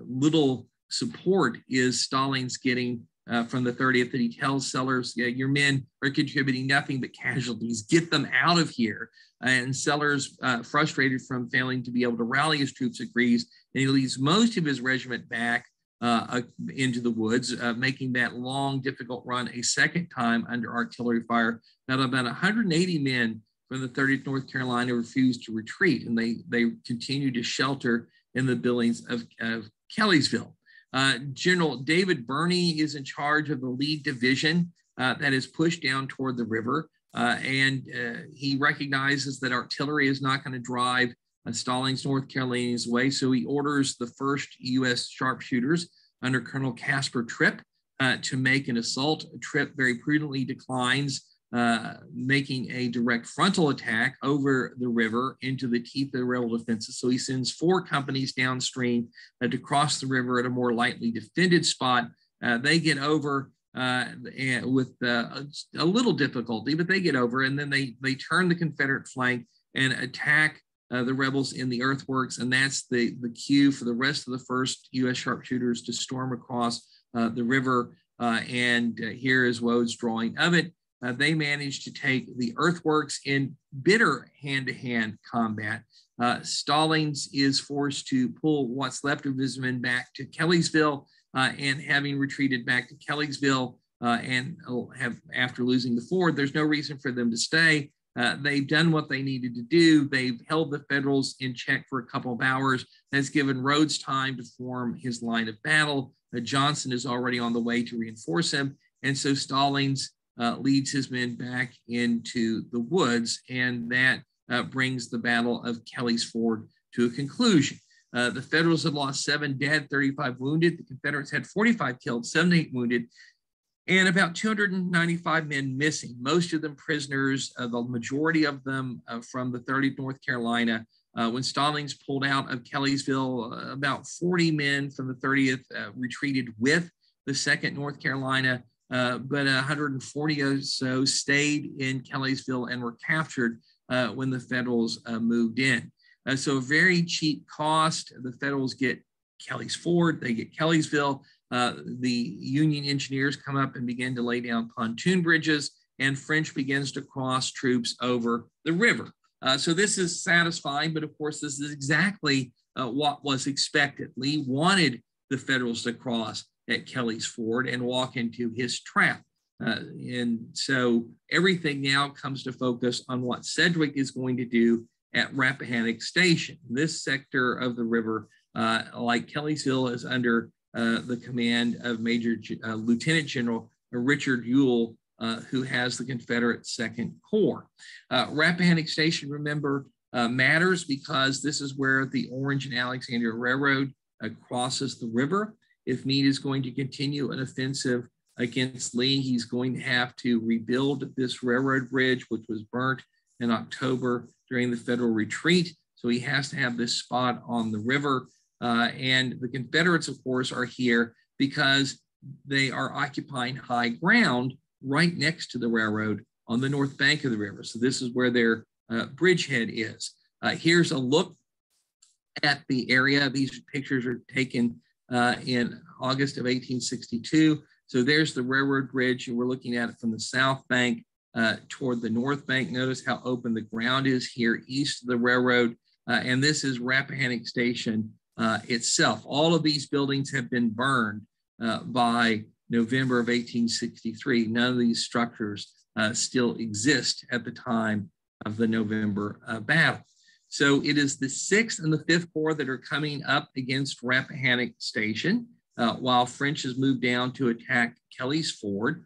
B: little support is Stallings getting uh, from the 30th that he tells Sillers, yeah, your men are contributing nothing but casualties. Get them out of here. And Sillers, uh, frustrated from failing to be able to rally his troops, agrees, and he leads most of his regiment back uh, into the woods, uh, making that long, difficult run a second time under artillery fire. Now, about 180 men from the 30th North Carolina refused to retreat, and they, they continue to shelter in the buildings of, of Kellysville. Uh, General David Birney is in charge of the lead division uh, that is pushed down toward the river. Uh, and uh, he recognizes that artillery is not going to drive Uh, Stallings, North Carolina is away, so he orders the first U.S. sharpshooters under Colonel Caspar Trepp uh, to make an assault. Tripp very prudently declines uh, making a direct frontal attack over the river into the teeth of the rebel defenses. So he sends four companies downstream uh, to cross the river at a more lightly defended spot. Uh, they get over uh, with uh, a little difficulty, but they get over, and then they they turn the Confederate flank and attack uh, the rebels in the earthworks, and that's the the cue for the rest of the first U.S. sharpshooters to storm across the river. and here is Waud's drawing of it. Uh, they managed to take the earthworks in bitter hand-to-hand combat. Uh, Stallings is forced to pull what's left of his men back to Kellysville, uh, and having retreated back to Kellysville uh, and have after losing the ford, there's no reason for them to stay. Uh, they've done what they needed to do. They've held the Federals in check for a couple of hours. That's given Rodes time to form his line of battle. Uh, Johnson is already on the way to reinforce him. And so Stallings uh, leads his men back into the woods, and that uh, brings the Battle of Kelly's Ford to a conclusion. Uh, the Federals had lost seven dead, 35 wounded. The Confederates had 45 killed, 78 wounded, and about 295 men missing, most of them prisoners, uh, the majority of them uh, from the 30th North Carolina. Uh, when Stallings pulled out of Kellysville, about 40 men from the 30th retreated with the 2nd North Carolina uh, but 140 or so stayed in Kellysville and were captured uh, when the Federals uh, moved in. Uh, so very cheap cost. The Federals get Kelly's Ford, they get Kellysville. Uh, the Union engineers come up and begin to lay down pontoon bridges, and French begins to cross troops over the river. so this is satisfying, but of course, this is exactly what was expected. Lee wanted the Federals to cross at Kelly's Ford and walk into his trap. Uh, and so everything now comes to focus on what Sedgwick is going to do at Rappahannock Station. This sector of the river, uh, like Kellysville, is under uh, the command of Major uh, Lieutenant General Richard Ewell, uh, who has the Confederate Second Corps. Uh, Rappahannock Station, remember, matters because this is where the Orange and Alexandria Railroad crosses the river. If Meade is going to continue an offensive against Lee, he's going to have to rebuild this railroad bridge, which was burnt in October during the federal retreat. So he has to have this spot on the river. Uh, and the Confederates, of course, are here because they are occupying high ground right next to the railroad on the north bank of the river. So this is where their uh, bridgehead is. Uh, here's a look at the area. These pictures are taken uh, in August of 1862. So there's the railroad bridge, and we're looking at it from the south bank uh, toward the north bank. Notice how open the ground is here east of the railroad. Uh, and this is Rappahannock Station uh, itself. All of these buildings have been burned uh, by November of 1863. None of these structures still exist at the time of the November battle. So it is the sixth and the fifth corps that are coming up against Rappahannock Station, uh, while French has moved down to attack Kelly's Ford.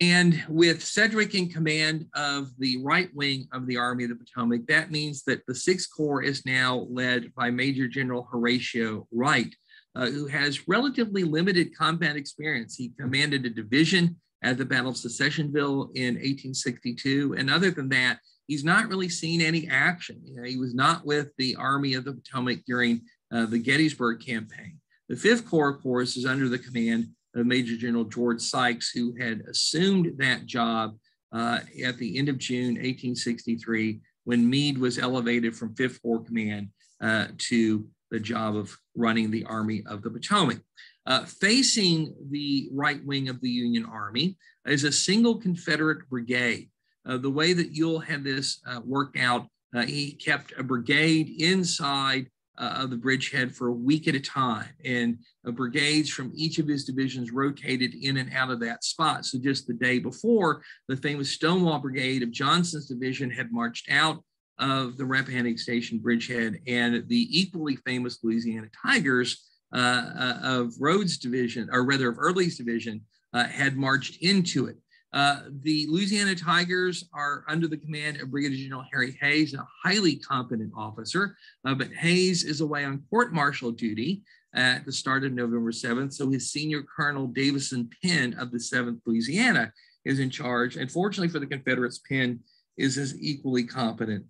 B: And with Sedgwick in command of the right wing of the Army of the Potomac, that means that the Sixth Corps is now led by Major General Horatio Wright, uh, who has relatively limited combat experience. He commanded a division at the Battle of Secessionville in 1862. And other than that, he's not really seen any action. You know, he was not with the Army of the Potomac during uh, the Gettysburg campaign. The Fifth Corps, of course, is under the command of Major General George Sykes, who had assumed that job uh, at the end of June 1863 when Meade was elevated from Fifth Corps command uh, to the job of running the Army of the Potomac. Uh, facing the right wing of the Union Army is a single Confederate brigade the way that Ewell had this uh, worked out, uh, he kept a brigade inside uh, of the bridgehead for a week at a time, and uh, brigades from each of his divisions rotated in and out of that spot. So just the day before, the famous Stonewall Brigade of Johnson's division had marched out of the Rappahannock Station bridgehead, and the equally famous Louisiana Tigers uh, of Rodes' division, or rather of Early's division, had marched into it. Uh, the Louisiana Tigers are under the command of Brigadier General Harry Hays, a highly competent officer, uh, but Hays is away on court martial duty at the start of November 7th. So his senior Colonel Davidson Penn of the 7th Louisiana is in charge. And fortunately for the Confederates, Penn is as equally competent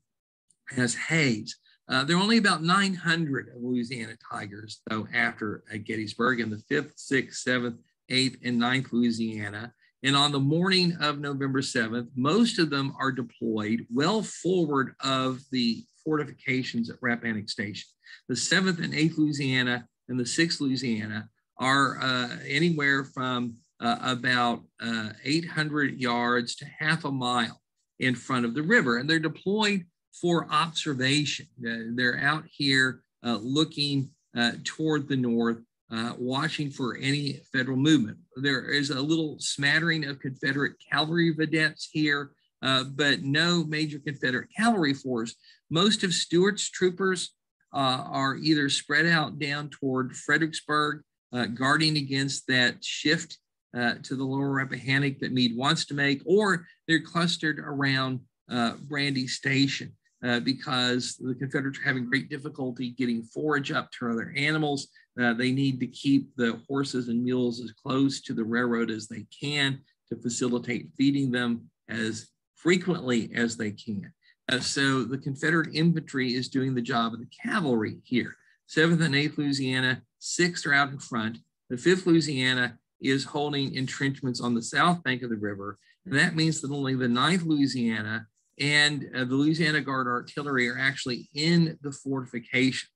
B: as Hayes. Uh, there are only about 900 of Louisiana Tigers, though, after uh, Gettysburg in the 5th, 6th, 7th, 8th, and 9th Louisiana. And on the morning of November 7th, most of them are deployed well forward of the fortifications at Rappahannock Station. The 7th and 8th Louisiana and the 6th Louisiana are uh, anywhere from uh, about uh, 800 yards to half a mile in front of the river. And they're deployed for observation. They're out here uh, looking uh, toward the north uh, watching for any federal movement. There is a little smattering of Confederate cavalry vedettes here, uh, but no major Confederate cavalry force. Most of Stuart's troopers uh, are either spread out down toward Fredericksburg, uh, guarding against that shift uh, to the lower Rappahannock that Meade wants to make, or they're clustered around Brandy Station. Uh, because the Confederates are having great difficulty getting forage up to other animals. Uh, they need to keep the horses and mules as close to the railroad as they can to facilitate feeding them as frequently as they can. Uh, so the Confederate infantry is doing the job of the cavalry here. 7th and 8th Louisiana, 6th are out in front. The 5th Louisiana is holding entrenchments on the south bank of the river. And that means that only the 9th Louisiana and uh, the Louisiana Guard artillery are actually in the fortifications.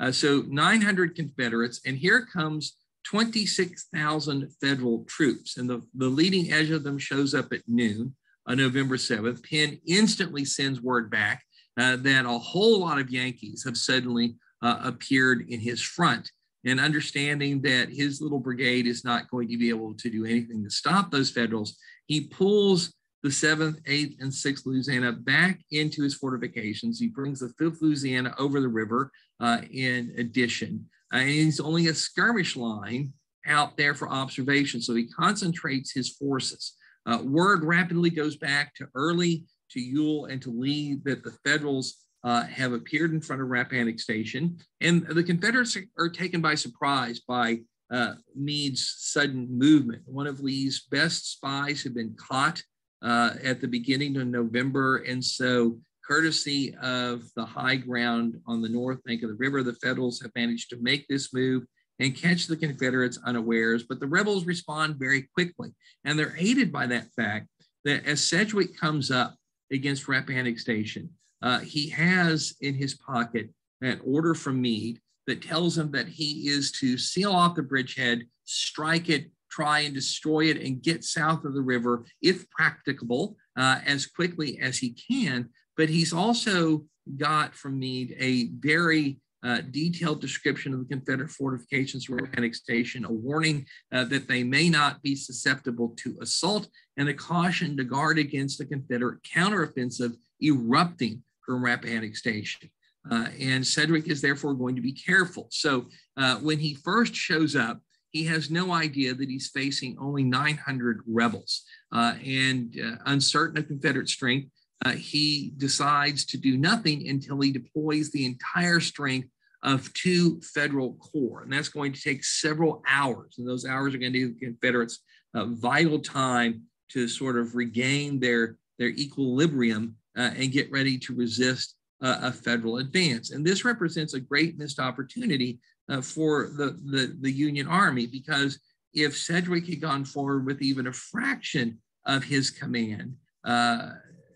B: Uh, so 900 Confederates, and here comes 26,000 federal troops. And the, the leading edge of them shows up at noon on November 7th. Penn instantly sends word back uh, that a whole lot of Yankees have suddenly uh, appeared in his front. And understanding that his little brigade is not going to be able to do anything to stop those Federals, he pulls the 7th, 8th, and 6th Louisiana back into his fortifications. He brings the 5th Louisiana over the river uh, in addition. Uh, and he's only a skirmish line out there for observation. So he concentrates his forces. Uh, word rapidly goes back to Early, to Ewell, and to Lee that the Federals uh, have appeared in front of Rappahannock Station. And the Confederates are taken by surprise by uh, Meade's sudden movement. One of Lee's best spies had been caught uh, at the beginning of November. And so, courtesy of the high ground on the north bank of the river, the Federals have managed to make this move and catch the Confederates unawares. But the rebels respond very quickly. And they're aided by that fact that as Sedgwick comes up against Rappahannock Station, uh, he has in his pocket an order from Meade that tells him that he is to seal off the bridgehead, strike it, try and destroy it and get south of the river, if practicable, uh, as quickly as he can. But he's also got from Meade a very uh, detailed description of the Confederate fortifications around Rappahannock Station, a warning uh, that they may not be susceptible to assault, and a caution to guard against a Confederate counteroffensive erupting from Rappahannock Station. Uh, and Sedgwick is therefore going to be careful. So uh, when he first shows up, he has no idea that he's facing only 900 rebels. Uh, and uh, uncertain of Confederate strength, uh, he decides to do nothing until he deploys the entire strength of two federal corps. And that's going to take several hours. And those hours are going to give the Confederates vital time to sort of regain their, their equilibrium uh, and get ready to resist uh, a federal advance. And this represents a great missed opportunity uh, for the, the, the Union Army because if Sedgwick had gone forward with even a fraction of his command uh,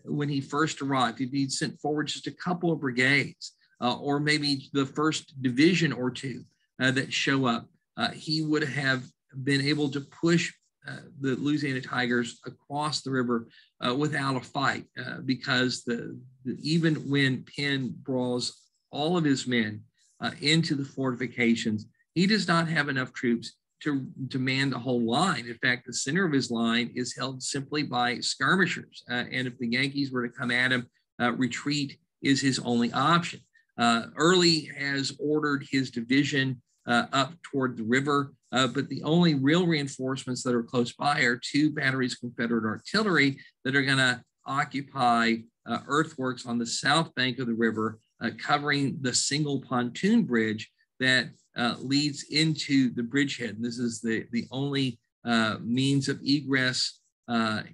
B: when he first arrived, if he'd sent forward just a couple of brigades uh, or maybe the first division or two uh, that show up, uh, he would have been able to push uh, the Louisiana Tigers across the river without a fight because the, the, even when Penn draws all of his men uh, into the fortifications. He does not have enough troops to, demand man the whole line. In fact, the center of his line is held simply by skirmishers. Uh, and if the Yankees were to come at him, uh, retreat is his only option. Uh, Early has ordered his division uh, up toward the river. Uh, but the only real reinforcements that are close by are two batteries of Confederate artillery that are going to occupy uh, earthworks on the south bank of the river, covering the single pontoon bridge that uh, leads into the bridgehead. And this is the, the only uh, means of egress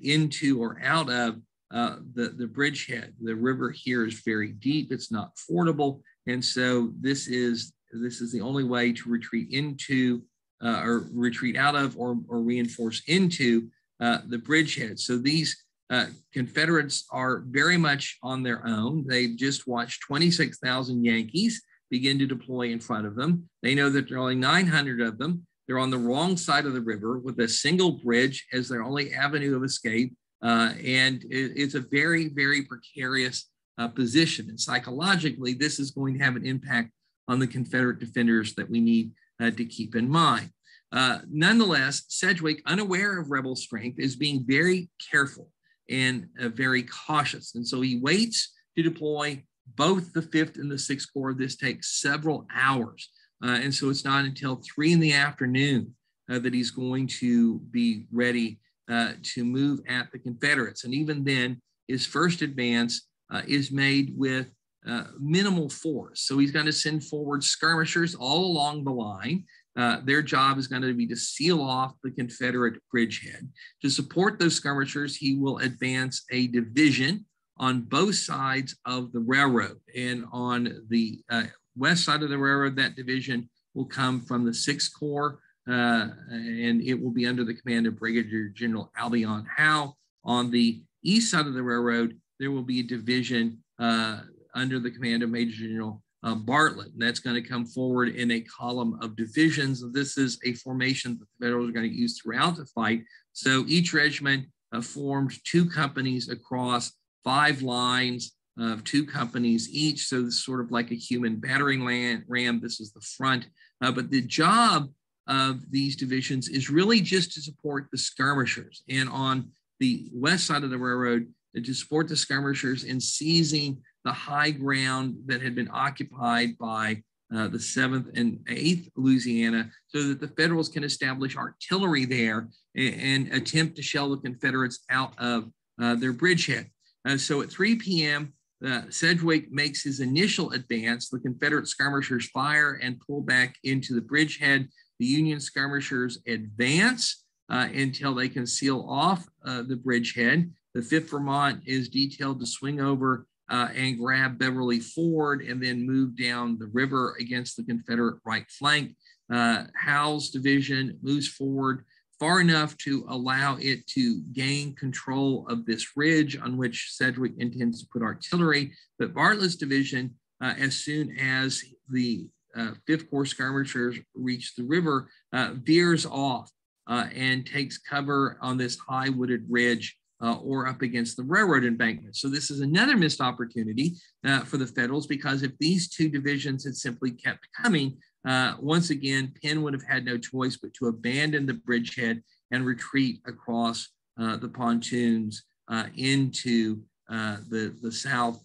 B: into or out of the, the bridgehead. The river here is very deep, it's not fordable. And so this is this is the only way to retreat into uh, or retreat out of or, or reinforce into uh, the bridgehead. So these uh, Confederates are very much on their own. They've just watched 26,000 Yankees begin to deploy in front of them. They know that there are only 900 of them. They're on the wrong side of the river with a single bridge as their only avenue of escape. Uh, and it, it's a very, very precarious uh, position. And psychologically, this is going to have an impact on the Confederate defenders that we need uh, to keep in mind. Uh, nonetheless, Sedgwick, unaware of rebel strength, is being very careful and uh, very cautious. And so he waits to deploy both the 5th and the 6th Corps. This takes several hours. Uh, and so it's not until 3 in the afternoon uh, that he's going to be ready uh, to move at the Confederates. And even then, his first advance is made with uh, minimal force. So he's going to send forward skirmishers all along the line. Uh, their job is going to be to seal off the Confederate bridgehead. To support those skirmishers, he will advance a division on both sides of the railroad. And on the uh, west side of the railroad, that division will come from the Sixth Corps, uh, and it will be under the command of Brigadier General Albion Howe. On the east side of the railroad, there will be a division uh, under the command of Major General uh, Bartlett. And that's going to come forward in a column of divisions. This is a formation that the Federals are going to use throughout the fight. So each regiment uh, formed two companies across five lines of two companies each. So it's sort of like a human battering ram. This is the front. Uh, but the job of these divisions is really just to support the skirmishers. And on the west side of the railroad, to support the skirmishers in seizing the high ground that had been occupied by uh, the 7th and 8th Louisiana so that the Federals can establish artillery there and, and attempt to shell the Confederates out of uh, their bridgehead. Uh, so at 3 p.m., uh, Sedgwick makes his initial advance. The Confederate skirmishers fire and pull back into the bridgehead. The Union skirmishers advance uh, until they can seal off uh, the bridgehead. The 5th Vermont is detailed to swing over uh, and grab Beverly Ford and then move down the river against the Confederate right flank. Uh, Howe's division moves forward far enough to allow it to gain control of this ridge on which Sedgwick intends to put artillery. But Bartlett's division, uh, as soon as the uh, Fifth Corps skirmishers reach the river, uh, veers off uh, and takes cover on this high wooded ridge uh, or up against the railroad embankment. So this is another missed opportunity uh, for the Federals because if these two divisions had simply kept coming, uh, once again, Penn would have had no choice but to abandon the bridgehead and retreat across uh, the pontoons uh, into uh, the, the south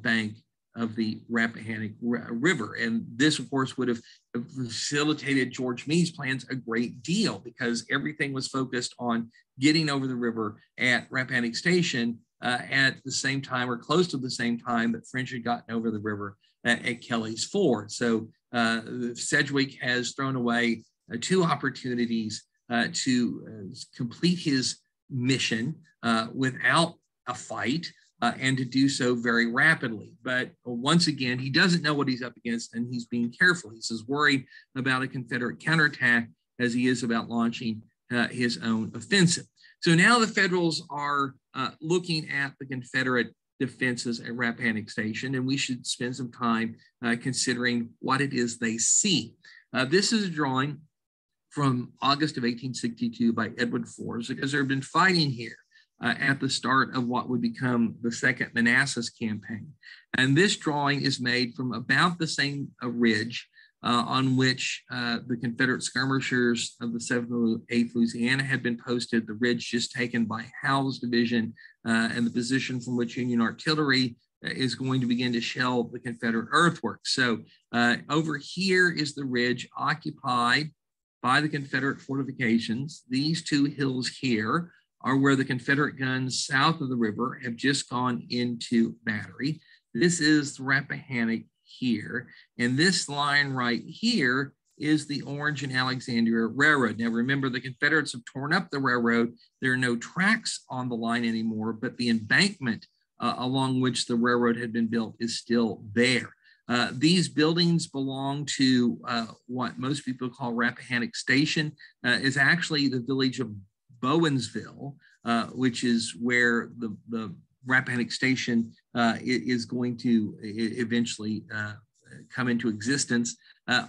B: bank of the Rappahannock River. And this, of course, would have facilitated George Meade's plans a great deal because everything was focused on getting over the river at Rappahannock Station uh, at the same time or close to the same time that French had gotten over the river at, at Kelly's Ford. So uh, Sedgwick has thrown away uh, two opportunities uh, to uh, complete his mission uh, without a fight uh, and to do so very rapidly. But once again, he doesn't know what he's up against and he's being careful. He's as worried about a Confederate counterattack as he is about launching uh, his own offensive. So now the Federals are uh, looking at the Confederate defenses at Rappahannock Station, and we should spend some time uh, considering what it is they see. Uh, this is a drawing from August of 1862 by Edward Forbes because there have been fighting here uh, at the start of what would become the Second Manassas Campaign. And this drawing is made from about the same uh, ridge uh, on which uh, the Confederate skirmishers of the 7th and 8th Louisiana had been posted, the ridge just taken by Howe's division, uh, and the position from which Union artillery is going to begin to shell the Confederate earthworks. So uh, over here is the ridge occupied by the Confederate fortifications. These two hills here are where the Confederate guns south of the river have just gone into battery. This is the Rappahannock here. And this line right here is the Orange and Alexandria Railroad. Now, remember, the Confederates have torn up the railroad. There are no tracks on the line anymore, but the embankment uh, along which the railroad had been built is still there. Uh, these buildings belong to uh, what most people call Rappahannock Station. Uh, is actually the village of Bowensville, uh, which is where the, the Rappahannock Station uh, is going to eventually come into existence.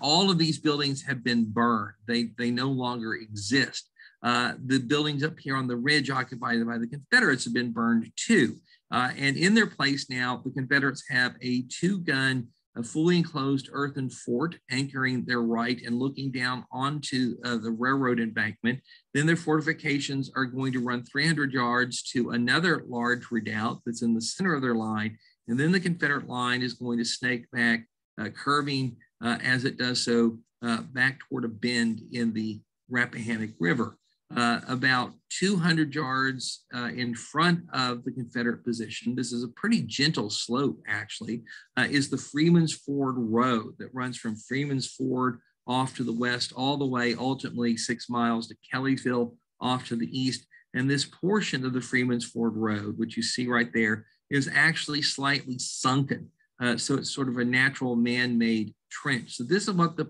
B: all of these buildings have been burned. They, they no longer exist. the buildings up here on the ridge occupied by the Confederates have been burned too. Uh, and in their place now, the Confederates have a two gun, a fully enclosed earthen fort anchoring their right and looking down onto uh, the railroad embankment. Then their fortifications are going to run 300 yards to another large redoubt that's in the center of their line. And then the Confederate line is going to snake back, uh, curving uh, as it does so uh, back toward a bend in the Rappahannock River uh, about 200 yards uh, in front of the Confederate position. This is a pretty gentle slope, actually, uh, is the Freeman's Ford Road that runs from Freeman's Ford off to the west, all the way ultimately six miles to Kellyville off to the east. And this portion of the Freeman's Ford Road, which you see right there, is actually slightly sunken. Uh, so it's sort of a natural man made trench. So this is what the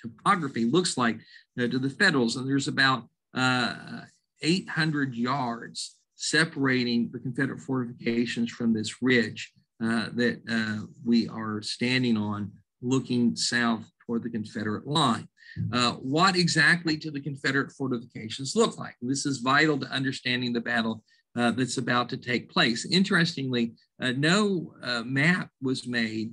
B: topography looks like uh, to the Federals. And there's about uh, 800 yards separating the Confederate fortifications from this ridge uh, that uh, we are standing on looking south toward the Confederate line. Uh, what exactly do the Confederate fortifications look like? This is vital to understanding the battle uh, that's about to take place. Interestingly, no map was made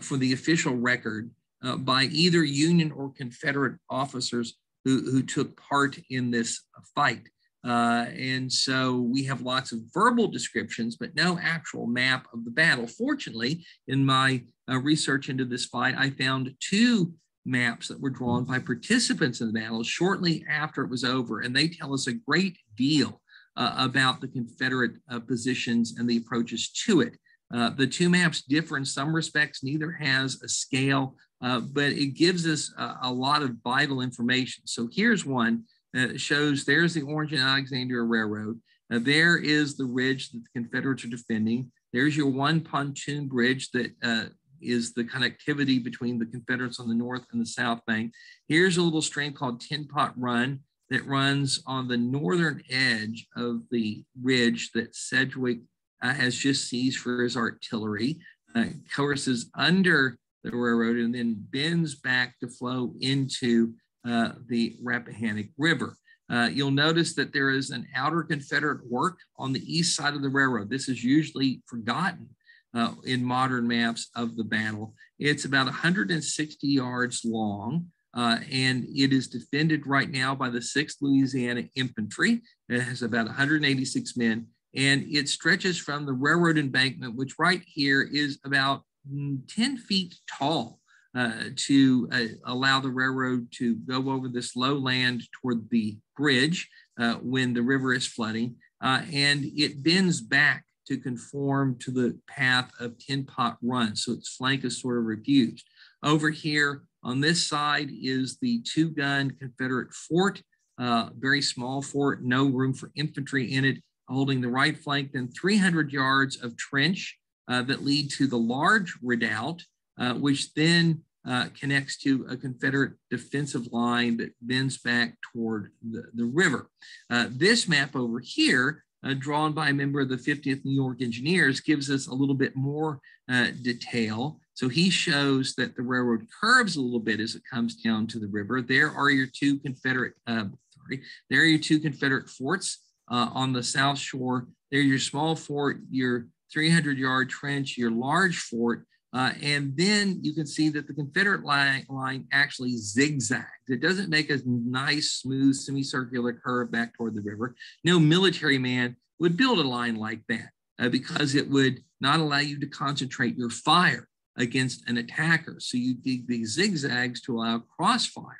B: for the official record uh, by either Union or Confederate officers who, who took part in this fight. Uh, and so we have lots of verbal descriptions, but no actual map of the battle. Fortunately, in my uh, research into this fight, I found two maps that were drawn by participants in the battle shortly after it was over, and they tell us a great deal uh, about the Confederate uh, positions and the approaches to it. Uh, the two maps differ in some respects. Neither has a scale uh, but it gives us a, a, lot of vital information. So here's one that shows there's the Orange and Alexandria Railroad. Uh, there is the ridge that the Confederates are defending. There's your one pontoon bridge that uh, is the connectivity between the Confederates on the north and the south bank. Here's a little stream called Tin Pot Run that runs on the northern edge of the ridge that Sedgwick uh, has just seized for his artillery. Uh, courses under the railroad and then bends back to flow into uh, the Rappahannock River. Uh, you'll notice that there is an outer Confederate work on the east side of the railroad. This is usually forgotten uh, in modern maps of the battle. It's about 160 yards long. Uh, and it is defended right now by the 6th Louisiana Infantry. It has about 186 men, and it stretches from the railroad embankment, which right here is about 10 feet tall uh, to uh, allow the railroad to go over this low land toward the bridge uh, when the river is flooding. Uh, and it bends back to conform to the path of Tin Pot Run. So its flank is sort of refused. Over here on this side is the two gun Confederate fort, uh, very small fort, no room for infantry in it, holding the right flank, then 300 yards of trench that lead to the large redoubt, uh, which then uh, connects to a Confederate defensive line that bends back toward the, the river. Uh, this map over here, uh, drawn by a member of the 50th New York Engineers, gives us a little bit more uh, detail. So he shows that the railroad curves a little bit as it comes down to the river. There are your two Confederate, sorry, there are your two Confederate forts on the south shore. There, your small fort, your 300 yard trench, your large fort, uh, and then you can see that the Confederate line, line actually zigzags. It doesn't make a nice, smooth, semicircular curve back toward the river. No military man would build a line like that uh, because it would not allow you to concentrate your fire against an attacker. So you dig these zigzags to allow crossfire.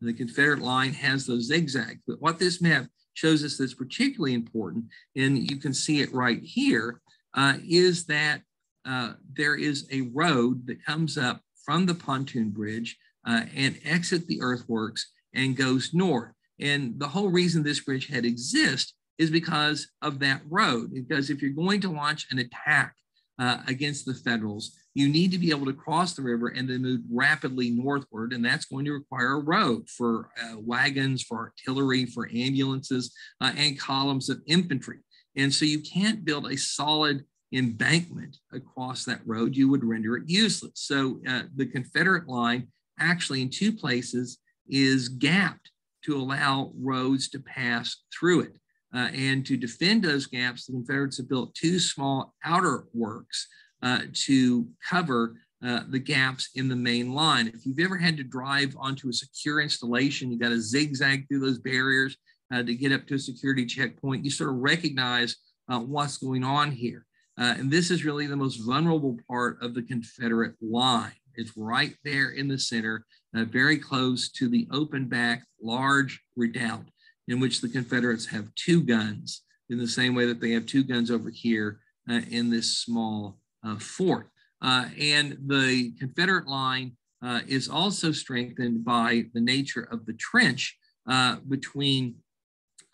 B: And the Confederate line has those zigzags. But what this map shows us that's particularly important, and you can see it right here, uh, is that uh, there is a road that comes up from the pontoon bridge uh, and exit the earthworks and goes north. And the whole reason this bridgehead exists is because of that road. Because if you're going to launch an attack uh, against the Federals, you need to be able to cross the river and then move rapidly northward. And that's going to require a road for uh, wagons, for artillery, for ambulances, uh, and columns of infantry. And so you can't build a solid embankment across that road. You would render it useless. So uh, the Confederate line actually in two places is gapped to allow roads to pass through it. Uh, and to defend those gaps, the Confederates have built two small outer works uh, to cover uh, the gaps in the main line. If you've ever had to drive onto a secure installation, you got to zigzag through those barriers uh, to get up to a security checkpoint, you sort of recognize uh, what's going on here. Uh, and this is really the most vulnerable part of the Confederate line. It's right there in the center, very close to the open back large redoubt in which the Confederates have two guns in the same way that they have two guns over here uh, in this small uh, fort. Uh, and the Confederate line uh, is also strengthened by the nature of the trench uh, between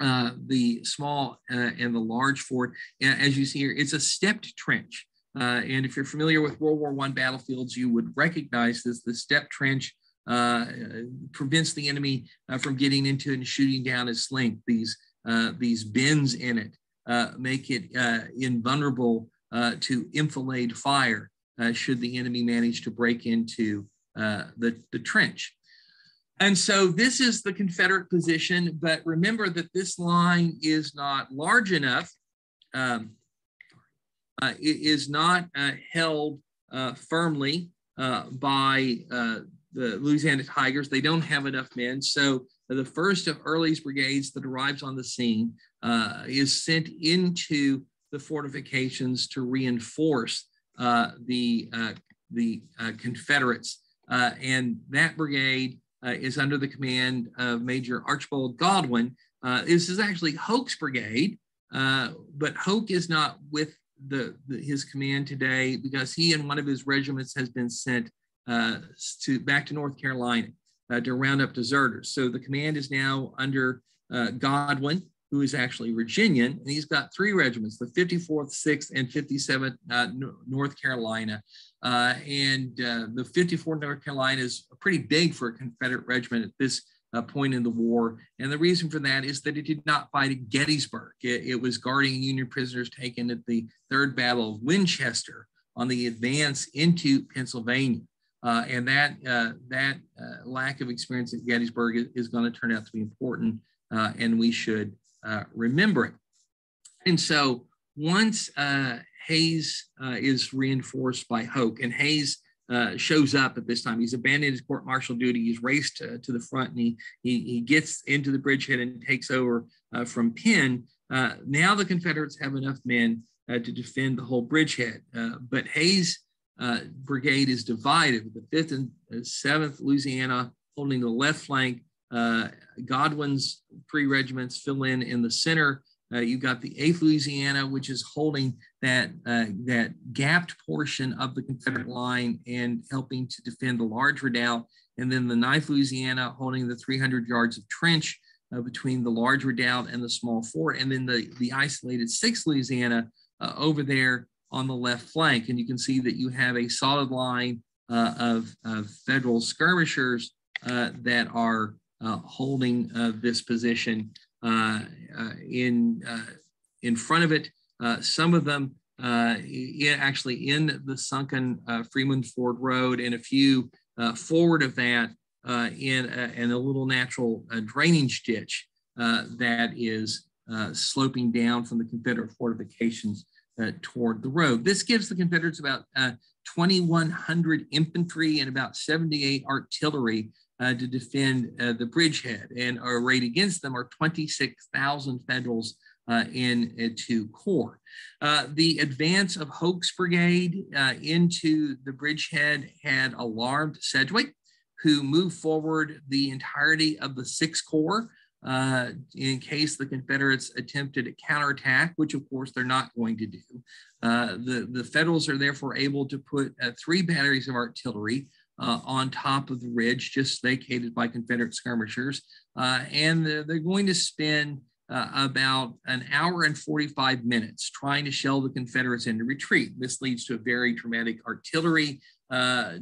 B: uh, the small and the large fort. As you see here, it's a stepped trench. and if you're familiar with World War I battlefields, you would recognize this. The stepped trench uh, prevents the enemy uh, from getting into and shooting down its sling. These, uh, these bends in it make it invulnerable to enfilade fire should the enemy manage to break into the, the trench. And so this is the Confederate position, but remember that this line is not large enough, um, uh, it is not uh, held uh, firmly by the Louisiana Tigers. They don't have enough men. So the first of Early's brigades that arrives on the scene uh, is sent into the fortifications to reinforce uh, the, uh, the uh, Confederates. Uh, and that brigade uh, is under the command of Major Archibald Godwin. this is actually Hoke's brigade, but Hoke is not with the, the, his command today because he and one of his regiments has been sent uh, to back to North Carolina uh, to round up deserters. So the command is now under uh, Godwin, who is actually Virginian, and he's got three regiments: the 54th, 6th, and 57th uh, North Carolina. Uh, and the 54th North Carolina is pretty big for a Confederate regiment at this uh, point in the war. And the reason for that is that it did not fight at Gettysburg. It, it, was guarding Union prisoners taken at the Third Battle of Winchester on the advance into Pennsylvania. Uh, and that, uh, that uh, lack of experience at Gettysburg is, is going to turn out to be important, uh, and we should uh, remember it. And so once uh, Hays uh, is reinforced by Hoke, and Hays uh, shows up at this time, he's abandoned his court martial duty, he's raced to, to the front, and he, he, he, gets into the bridgehead and takes over uh, from Penn. now the Confederates have enough men to defend the whole bridgehead, but Hays' uh, brigade is divided. With the 5th and 7th Louisiana holding the left flank. Uh, Godwin's three regiments fill in in the center. Uh, you've got the 8th Louisiana, which is holding that, uh, that gapped portion of the Confederate line and helping to defend the large redoubt. And then the 9th Louisiana holding the 300 yards of trench uh, between the large redoubt and the small fort. And then the, the isolated 6th Louisiana uh, over there on the left flank. And you can see that you have a solid line uh, of, of, federal skirmishers uh, that are uh, holding uh, this position Uh, uh, in, uh, in front of it. some of them actually in the sunken Freeman Ford Road and a few forward of that in, a, in a little natural drainage ditch that is sloping down from the Confederate fortifications uh, toward the road. This gives the Confederates about uh, 2,100 infantry and about 78 artillery uh, to defend uh, the bridgehead. And arrayed against them are 26,000 Federals uh, into core. Uh, the advance of Hoke's brigade uh, into the bridgehead had alarmed Sedgwick, who moved forward the entirety of the Sixth Corps uh, in case the Confederates attempted a counterattack, which of course they're not going to do. Uh, the, the Federals are therefore able to put uh, three batteries of artillery uh, on top of the ridge, just vacated by Confederate skirmishers. Uh, and they're, they're, going to spend uh, about an hour and 45 minutes trying to shell the Confederates into retreat. This leads to a very dramatic artillery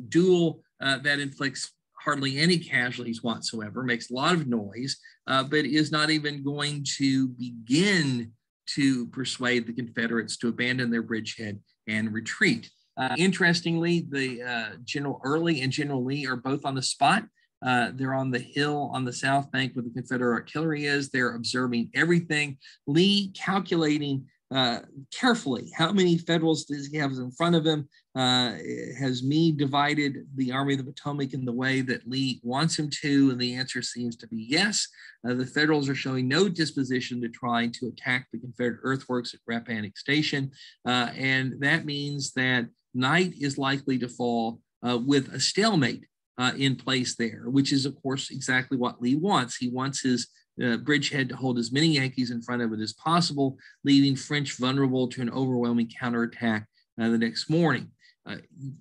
B: duel that inflicts hardly any casualties whatsoever, makes a lot of noise, uh, but is not even going to begin to persuade the Confederates to abandon their bridgehead and retreat. Uh, interestingly, the uh, General Early and General Lee are both on the spot. Uh, they're on the hill on the south bank where the Confederate artillery is. They're observing everything. Lee calculating uh, carefully how many Federals does he have in front of him? Uh, has Meade divided the Army of the Potomac in the way that Lee wants him to? And the answer seems to be yes. Uh, the Federals are showing no disposition to trying to attack the Confederate earthworks at Rappahannock Station. And that means that night is likely to fall uh, with a stalemate uh, in place there, which is, of course, exactly what Lee wants. He wants his uh, Bridgehead to hold as many Yankees in front of it as possible, leaving French vulnerable to an overwhelming counterattack uh, the next morning. Uh,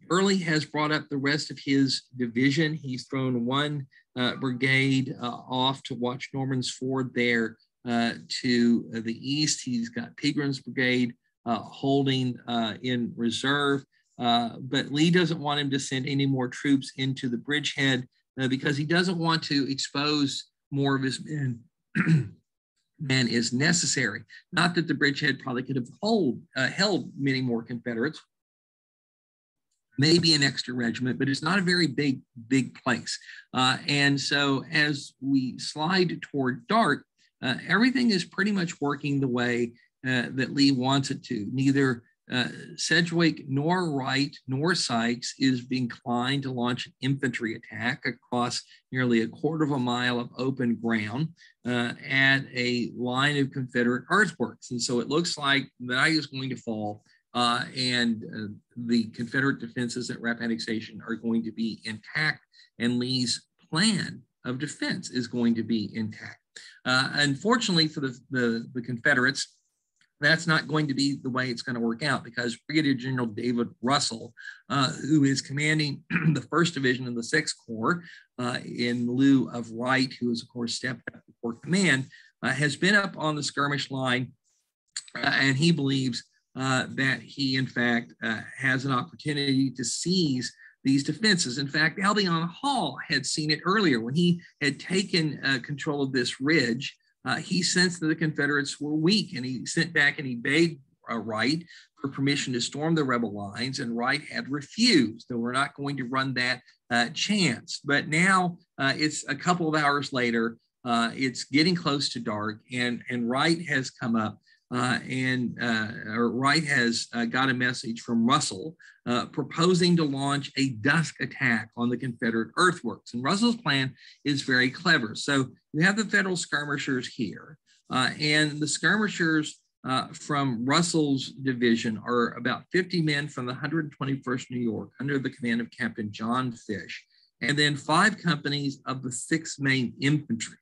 B: Early has brought up the rest of his division. He's thrown one uh, brigade off to watch Norman's Ford there to the east. He's got Pegram's brigade holding in reserve. But Lee doesn't want him to send any more troops into the bridgehead because he doesn't want to expose more of his men than is necessary. Not that the bridgehead probably could have hold, uh, held many more Confederates, maybe an extra regiment, but it's not a very big, big place. Uh, and so as we slide toward dark, uh, everything is pretty much working the way uh, that Lee wants it to. Neither uh, Sedgwick nor Wright nor Sykes is inclined to launch an infantry attack across nearly a quarter of a mile of open ground uh, at a line of Confederate earthworks. And so it looks like night is going to fall uh, and uh, the Confederate defenses at Rappahannock Station are going to be intact and Lee's plan of defense is going to be intact. Uh, unfortunately for the, the, the Confederates, that's not going to be the way it's going to work out because Brigadier General David Russell, uh, who is commanding the First Division of the Sixth Corps, uh, in lieu of Wright, who is, of course, stepped up to Corps Command, uh, has been up on the skirmish line, uh, and he believes uh, that he, in fact, uh, has an opportunity to seize these defenses. In fact, Albion Howe had seen it earlier when he had taken control of this ridge uh, he sensed that the Confederates were weak and he sent back and he begged uh, Wright for permission to storm the rebel lines, and Wright had refused. So we're not going to run that uh, chance. But now uh, it's a couple of hours later. Uh, it's getting close to dark, and and Wright has come up uh, and uh, Wright has uh, got a message from Russell uh, proposing to launch a dusk attack on the Confederate earthworks. And Russell's plan is very clever. So you have the Federal skirmishers here, uh, and the skirmishers uh, from Russell's division are about 50 men from the 121st New York under the command of Captain John Fish, and then five companies of the 6th Maine Infantry.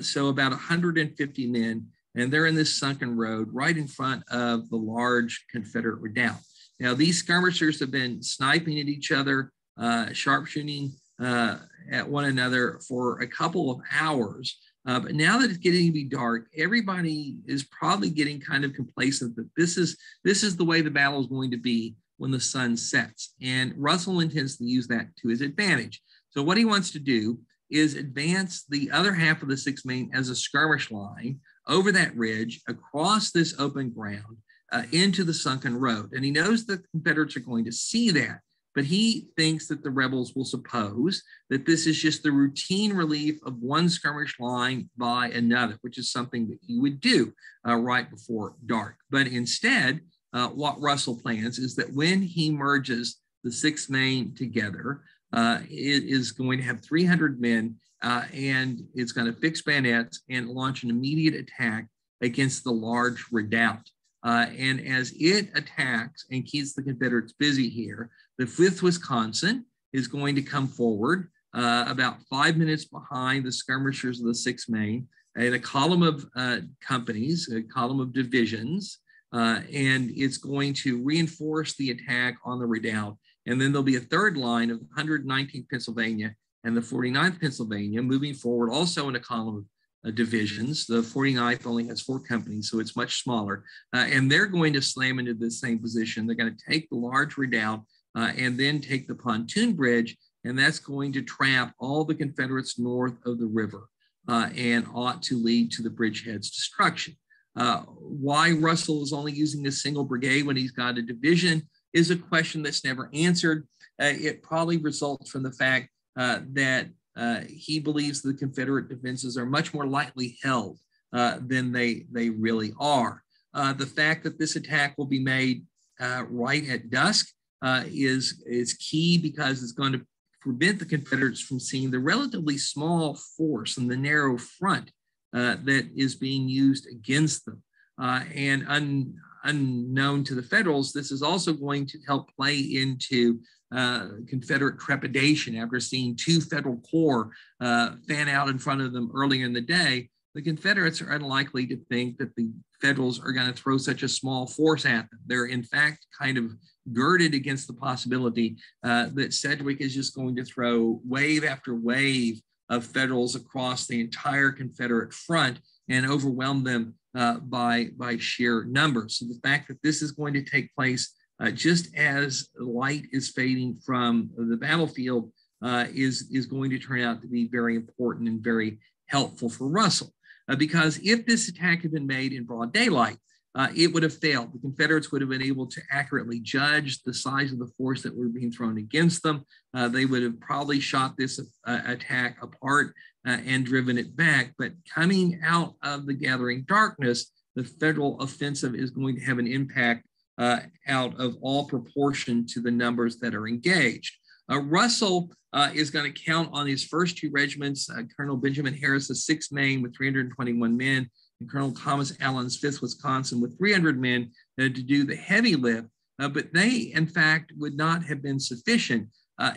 B: so about 150 men and they're in this sunken road right in front of the large Confederate redoubt. Now, these skirmishers have been sniping at each other, uh, sharpshooting uh, at one another for a couple of hours. Uh, but now that it's getting to be dark, everybody is probably getting kind of complacent that this is this is the way the battle is going to be when the sun sets. And Russell intends to use that to his advantage. So what he wants to do is advance the other half of the Sixth Maine as a skirmish line over that ridge, across this open ground, uh, into the sunken road. And he knows the Confederates are going to see that, but he thinks that the rebels will suppose that this is just the routine relief of one skirmish line by another, which is something that he would do uh, right before dark. But instead, uh, what Russell plans is that when he merges the Sixth Maine together, uh, it is going to have 300 men uh, and it's going to fix bayonets and launch an immediate attack against the large redoubt. Uh, and as it attacks and keeps the Confederates busy here, the 5th Wisconsin is going to come forward uh, about five minutes behind the skirmishers of the 6th Maine in a column of uh, companies, a column of divisions, uh, and it's going to reinforce the attack on the redoubt. And then there'll be a third line of 119th Pennsylvania and the 49th Pennsylvania moving forward also in a column of uh, divisions. The 49th only has four companies, so it's much smaller. Uh, and they're going to slam into the same position. They're going to take the large redoubt uh, and then take the pontoon bridge, and that's going to trap all the Confederates north of the river uh, and ought to lead to the bridgehead's destruction. Uh, why Russell is only using a single brigade when he's got a division is a question that's never answered. Uh, it probably results from the fact that uh, he believes the Confederate defenses are much more lightly held uh, than they, they really are. Uh, the fact that this attack will be made uh, right at dusk uh, is, is key because it's going to prevent the Confederates from seeing the relatively small force and the narrow front that is being used against them. and un, unknown to the Federals, this is also going to help play into uh, Confederate trepidation after seeing two federal corps uh, fan out in front of them earlier in the day, the Confederates are unlikely to think that the Federals are going to throw such a small force at them. They're, in fact, kind of girded against the possibility uh, that Sedgwick is just going to throw wave after wave of Federals across the entire Confederate front and overwhelm them uh, by, by sheer numbers. So the fact that this is going to take place uh, just as light is fading from the battlefield uh, is, is going to turn out to be very important and very helpful for Russell. Uh, because if this attack had been made in broad daylight, uh, it would have failed. The Confederates would have been able to accurately judge the size of the force that were being thrown against them. Uh, they would have probably shot this uh, attack apart and driven it back. But coming out of the gathering darkness, the federal offensive is going to have an impact uh, out of all proportion to the numbers that are engaged. Uh, Russell uh, is going to count on his first two regiments, uh, Colonel Benjamin Harris, the 6th Maine with 321 men, and Colonel Thomas Allen's 5th Wisconsin with 300 men uh, to do the heavy lift. Uh, but they, in fact, would not have been sufficient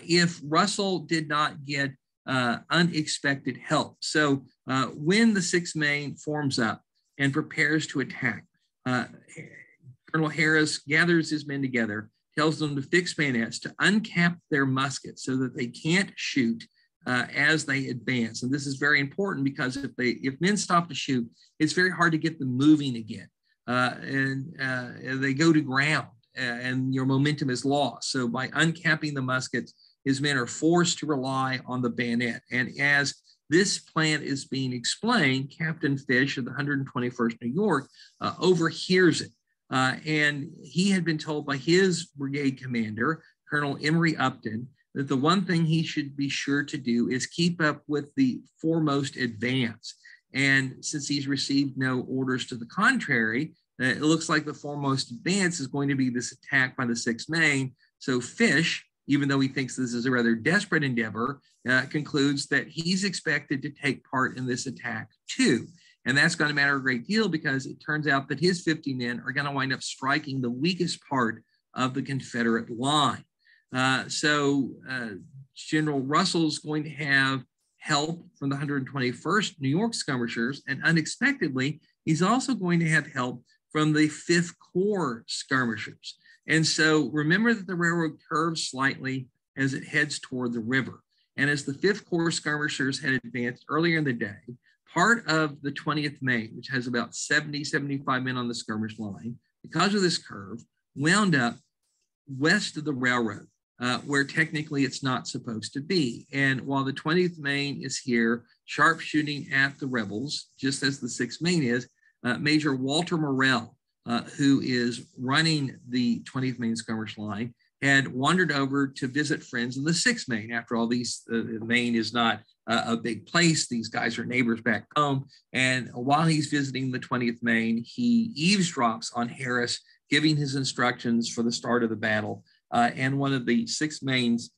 B: if Russell did not get unexpected help. So when the 6th Maine forms up and prepares to attack, Colonel Harris gathers his men together, tells them to fix bayonets, to uncap their muskets so that they can't shoot uh, as they advance. And this is very important because if they if men stop to shoot, it's very hard to get them moving again, uh, and uh, they go to ground, uh, and your momentum is lost. So by uncapping the muskets, his men are forced to rely on the bayonet. And as this plan is being explained, Captain Fish of the 121st New York uh, overhears it uh, and he had been told by his brigade commander, Colonel Emory Upton, that the one thing he should be sure to do is keep up with the foremost advance. And since he's received no orders to the contrary, uh, it looks like the foremost advance is going to be this attack by the 6th Maine. So Fish, even though he thinks this is a rather desperate endeavor, uh, concludes that he's expected to take part in this attack too. And that's going to matter a great deal because it turns out that his 50 men are going to wind up striking the weakest part of the Confederate line. Uh, so uh, General Russell's going to have help from the 121st New York skirmishers, and unexpectedly, he's also going to have help from the 5th Corps skirmishers. And so remember that the railroad curves slightly as it heads toward the river. And as the 5th Corps skirmishers had advanced earlier in the day, part of the 20th Maine, which has about 70, 75 men on the skirmish line, because of this curve, wound up west of the railroad, uh, where technically it's not supposed to be. And while the 20th Maine is here, sharpshooting at the rebels, just as the 6th Maine is, uh, Major Walter Morrill, uh, who is running the 20th Maine skirmish line, had wandered over to visit friends in the 6th Maine. After all, these uh, Maine is not uh, a big place. These guys are neighbors back home. And while he's visiting the 20th Maine, he eavesdrops on Harris, giving his instructions for the start of the battle. Uh, and one of the 6th Maine's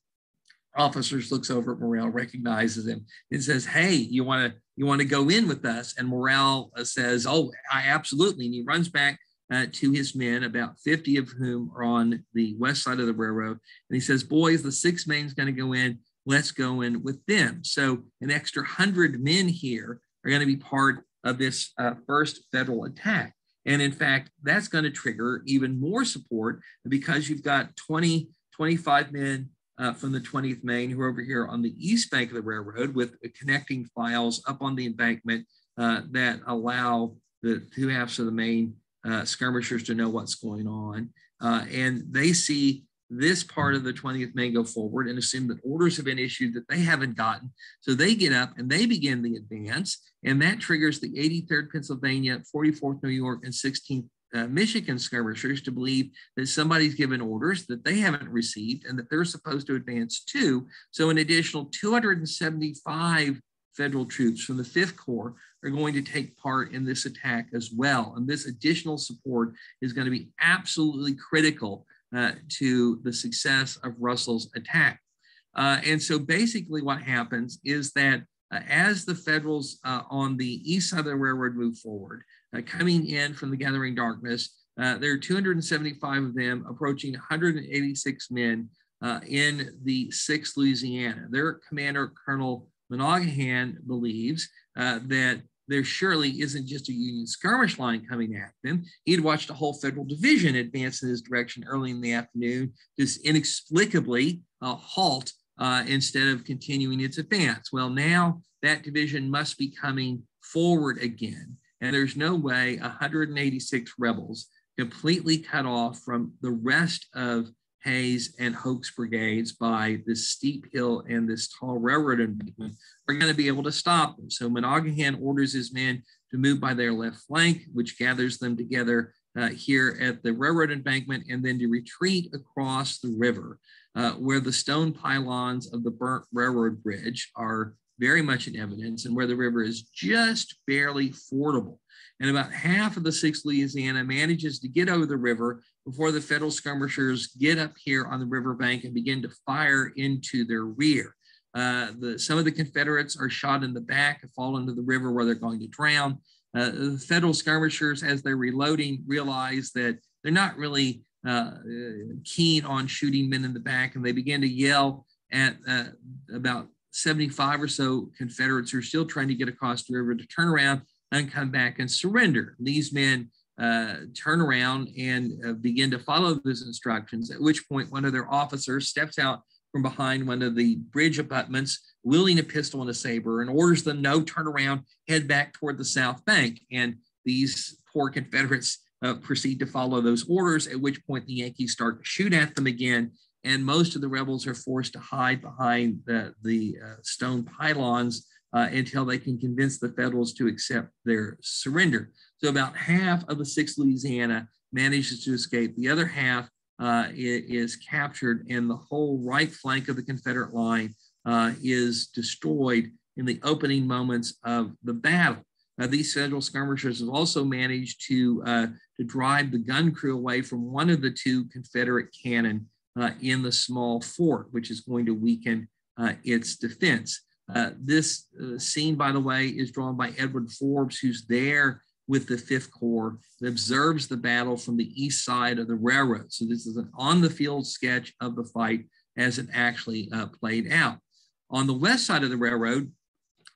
B: officers looks over at Morrill, recognizes him, and says, Hey, you want to you want to go in with us? And Morrill uh, says, oh, I absolutely. And he runs back uh, to his men, about 50 of whom are on the west side of the railroad. And he says, boys, the 6th Maine's going to go in. Let's go in with them. So an extra 100 men here are going to be part of this uh, first federal attack. And in fact, that's going to trigger even more support because you've got 20, 25 men uh, from the 20th Maine who are over here on the east bank of the railroad with connecting files up on the embankment uh, that allow the two halves of the Maine uh, skirmishers to know what's going on. Uh, and they see this part of the 20th Maine go forward and assume that orders have been issued that they haven't gotten. So they get up and they begin the advance. And that triggers the 83rd Pennsylvania, 44th New York, and 16th uh, Michigan skirmishers to believe that somebody's given orders that they haven't received and that they're supposed to advance to. So, an additional 275 federal troops from the Fifth Corps are going to take part in this attack as well. And this additional support is going to be absolutely critical uh, to the success of Russell's attack. Uh, and so, basically, what happens is that uh, as the Federals uh, on the east side of the railroad move forward, uh, coming in from the gathering darkness. Uh, there are 275 of them, approaching 186 men uh, in the 6th Louisiana. Their commander, Colonel Monaghan, believes uh, that there surely isn't just a Union skirmish line coming at them. He had watched a whole federal division advance in his direction early in the afternoon, just inexplicably uh, halt uh, instead of continuing its advance. Well, now that division must be coming forward again. And there's no way 186 rebels completely cut off from the rest of Hays and Hoke's brigades by this steep hill and this tall railroad embankment are going to be able to stop them. So Monaghan orders his men to move by their left flank, which gathers them together uh, here at the railroad embankment, and then to retreat across the river, uh, where the stone pylons of the burnt railroad bridge are very much in evidence and where the river is just barely fordable. And about half of the 6th Louisiana manages to get over the river before the federal skirmishers get up here on the riverbank and begin to fire into their rear. Uh, the, some of the Confederates are shot in the back and fall into the river where they're going to drown. Uh, the federal skirmishers, as they're reloading, realize that they're not really uh, keen on shooting men in the back, and they begin to yell at uh, about 75 or so Confederates who are still trying to get across the river to turn around and come back and surrender. These men uh, turn around and uh, begin to follow those instructions, at which point one of their officers steps out from behind one of the bridge abutments, wielding a pistol and a saber, and orders them no, turn around, head back toward the south bank. And these poor Confederates uh, proceed to follow those orders, at which point the Yankees start to shoot at them again and most of the rebels are forced to hide behind the, the uh, stone pylons uh, until they can convince the Federals to accept their surrender. So about half of the 6th Louisiana manages to escape. The other half uh, is captured, and the whole right flank of the Confederate line uh, is destroyed in the opening moments of the battle. These federal skirmishers have also managed to, uh, to drive the gun crew away from one of the two Confederate cannon in the small fort, which is going to weaken uh, its defense. Uh, this uh, scene, by the way, is drawn by Edwin Forbes, who's there with the Fifth Corps observes the battle from the east side of the railroad. So this is an on-the-field sketch of the fight as it actually uh, played out. On the west side of the railroad,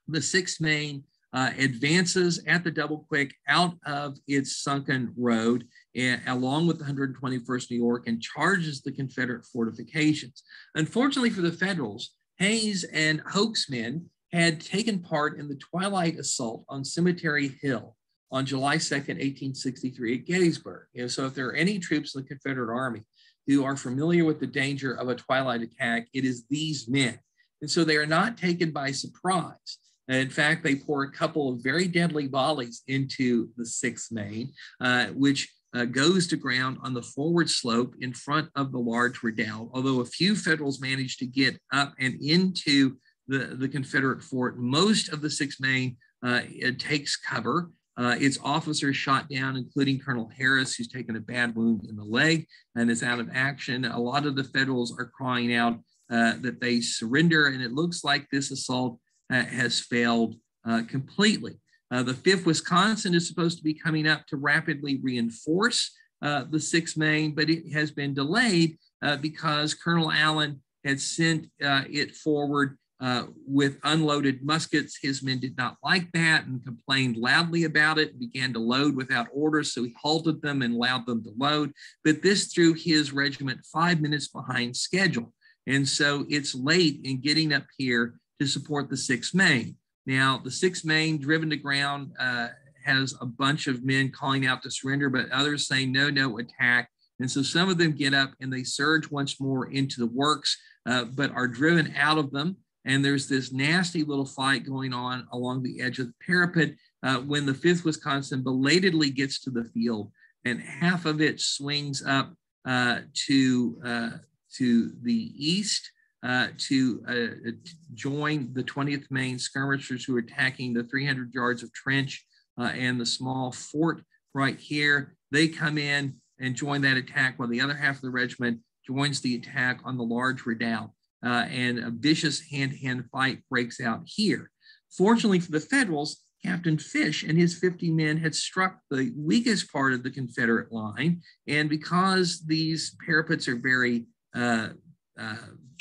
B: the 6th Maine uh, advances at the double quick out of its sunken road and, along with the 121st New York and charges the Confederate fortifications. Unfortunately for the Federals, Hays and Hoke's men had taken part in the Twilight Assault on Cemetery Hill on July 2nd, 1863 at Gettysburg. You know, so if there are any troops in the Confederate Army who are familiar with the danger of a twilight attack, it is these men. And so they are not taken by surprise. In fact, they pour a couple of very deadly volleys into the 6th Maine, uh, which uh, goes to ground on the forward slope in front of the large redoubt. Although a few Federals managed to get up and into the, the Confederate fort, most of the 6th Maine uh, takes cover. Uh, its officers shot down, including Colonel Harris, who's taken a bad wound in the leg and is out of action. A lot of the Federals are crying out uh, that they surrender, and it looks like this assault has failed uh, completely. Uh, the 5th Wisconsin is supposed to be coming up to rapidly reinforce uh, the 6th Maine, but it has been delayed because Colonel Allen had sent it forward uh, with unloaded muskets. His men did not like that and complained loudly about it began to load without orders. So he halted them and allowed them to load. But this threw his regiment five minutes behind schedule. And so it's late in getting up here to support the 6th Maine. Now, the 6th Maine, driven to ground, uh, has a bunch of men calling out to surrender, but others saying, no, no, attack. And so some of them get up and they surge once more into the works, uh, but are driven out of them. And there's this nasty little fight going on along the edge of the parapet uh, when the 5th Wisconsin belatedly gets to the field and half of it swings up uh, to, uh, to the east uh, to uh, join the 20th Maine skirmishers who are attacking the 300 yards of trench uh, and the small fort right here. They come in and join that attack while the other half of the regiment joins the attack on the large redoubt. Uh, and a vicious hand-to-hand fight breaks out here. Fortunately for the Federals, Captain Fish and his 50 men had struck the weakest part of the Confederate line. And because these parapets are very uh,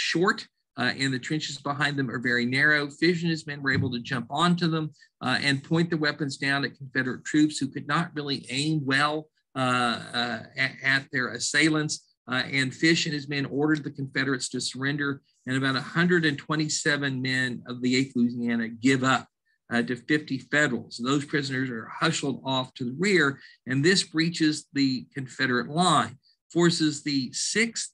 B: short uh, and the trenches behind them are very narrow. Fish and his men were able to jump onto them uh, and point the weapons down at Confederate troops who could not really aim well uh, uh at, at, their assailants. Uh, and Fish and his men ordered the Confederates to surrender, and about 127 men of the 8th Louisiana give up. Uh, to 50 Federals. Those prisoners are hustled off to the rear, and this breaches the Confederate line, forces the 6th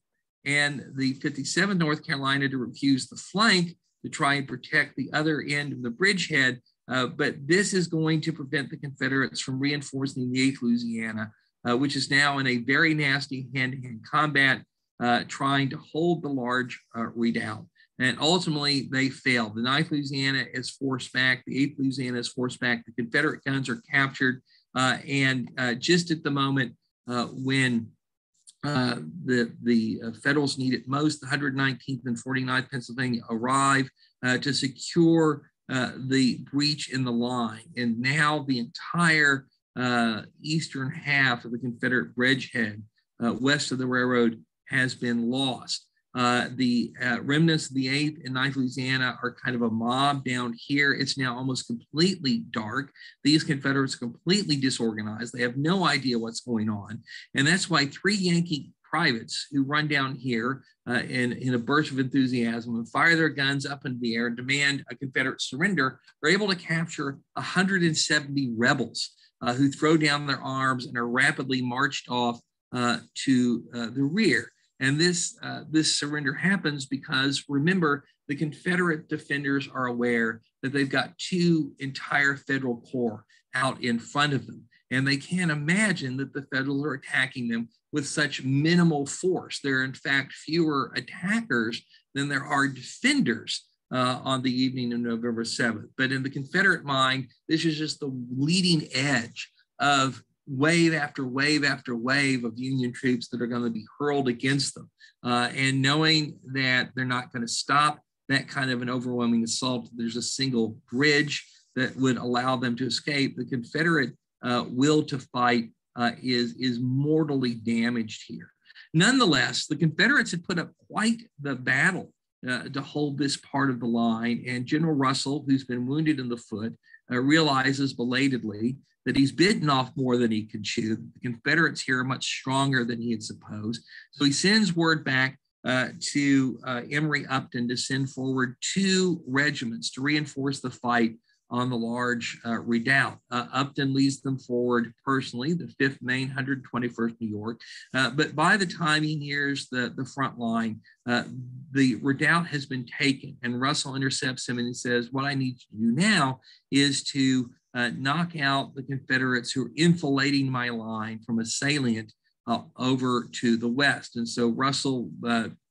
B: and the 57th North Carolina to refuse the flank to try and protect the other end of the bridgehead. Uh, but this is going to prevent the Confederates from reinforcing the 8th Louisiana, uh, which is now in a very nasty hand-to-hand combat, uh, trying to hold the large uh, redoubt. And ultimately, they failed. The 9th Louisiana is forced back. The 8th Louisiana is forced back. The Confederate guns are captured. Uh, and uh, just at the moment when uh, the the uh, Federals need it most. The 119th and 49th Pennsylvania arrive uh, to secure uh, the breach in the line. And now the entire uh, eastern half of the Confederate bridgehead west of the railroad has been lost. The remnants of the 8th and 9th Louisiana are kind of a mob down here. It's now almost completely dark. These Confederates are completely disorganized. They have no idea what's going on. And that's why three Yankee privates who run down here uh, in, in a burst of enthusiasm and fire their guns up into the air and demand a Confederate surrender are able to capture 170 rebels uh, who throw down their arms and are rapidly marched off uh, to uh, the rear. And this, uh, this surrender happens because remember, the Confederate defenders are aware that they've got two entire federal corps out in front of them. And they can't imagine that the Federals are attacking them with such minimal force. There are, in fact, fewer attackers than there are defenders uh, on the evening of November 7th. But in the Confederate mind, this is just the leading edge of wave after wave after wave of Union troops that are going to be hurled against them. Uh, and knowing that they're not going to stop that kind of an overwhelming assault, there's a single bridge that would allow them to escape. The Confederate uh, will to fight uh, is, is mortally damaged here. Nonetheless, the Confederates had put up quite the battle uh, to hold this part of the line, and General Russell, who's been wounded in the foot, uh, realizes belatedly that he's bitten off more than he can chew. The Confederates here are much stronger than he had supposed. So he sends word back uh, to uh, Emory Upton to send forward two regiments to reinforce the fight on the large uh, redoubt. Uh, Upton leads them forward personally, the 5th Maine, 121st New York. Uh, but by the time he nears the, the front line, uh, the redoubt has been taken, and Russell intercepts him and he says, What I need to do now is to uh, knock out the Confederates who are enfilading my line from a salient uh, over to the west. And so Russell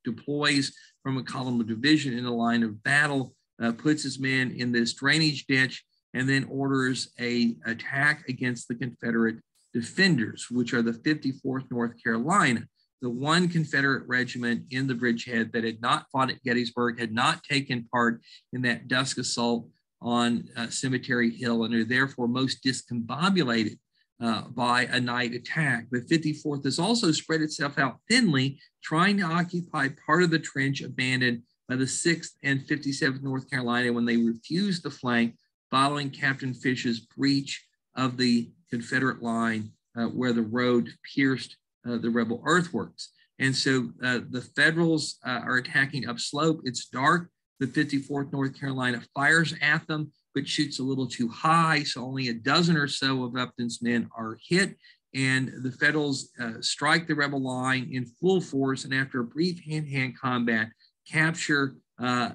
B: deploys from a column of division in a line of battle uh, puts his men in this drainage ditch, and then orders a attack against the Confederate defenders, which are the 54th North Carolina, the one Confederate regiment in the bridgehead that had not fought at Gettysburg, had not taken part in that dusk assault on uh, Cemetery Hill and are therefore most discombobulated uh, by a night attack. The 54th has also spread itself out thinly, trying to occupy part of the trench abandoned by the 6th and 57th North Carolina when they refused the flank following Captain Fish's breach of the Confederate line uh, where the road pierced uh, the rebel earthworks. And so uh, the Federals uh, are attacking upslope. It's dark. The 54th North Carolina fires at them, but shoots a little too high. So only a dozen or so of Upton's men are hit. And the Federals uh, strike the rebel line in full force. And after a brief hand to hand combat, capture uh,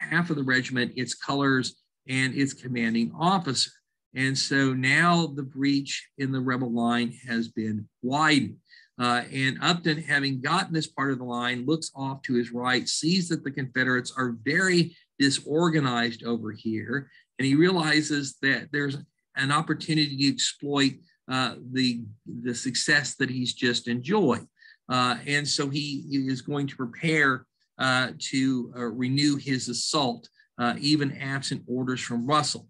B: half of the regiment, its colors, and its commanding officer. And so now the breach in the rebel line has been widened. Uh, and Upton, having gotten this part of the line, looks off to his right, sees that the Confederates are very disorganized over here, and he realizes that there's an opportunity to exploit uh, the, the success that he's just enjoyed. Uh, and so he, is going to prepare to uh, renew his assault, uh, even absent orders from Russell.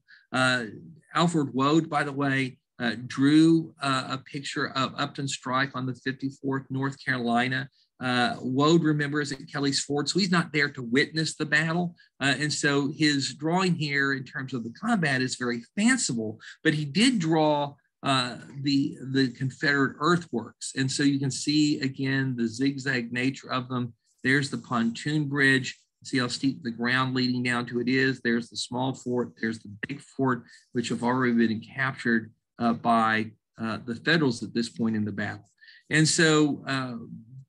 B: Alfred Waud, by the way, uh, drew uh, a picture of Upton Strike on the 54th North Carolina. Uh, Waud remembers at Kelly's Ford, so he's not there to witness the battle. Uh, and so his drawing here in terms of the combat is very fanciful, but he did draw uh, the, the Confederate earthworks. And so you can see again the zigzag nature of them. There's the pontoon bridge. See how steep the ground leading down to it is. There's the small fort. There's the big fort, which have already been captured uh, by uh, the Federals at this point in the battle. And so uh,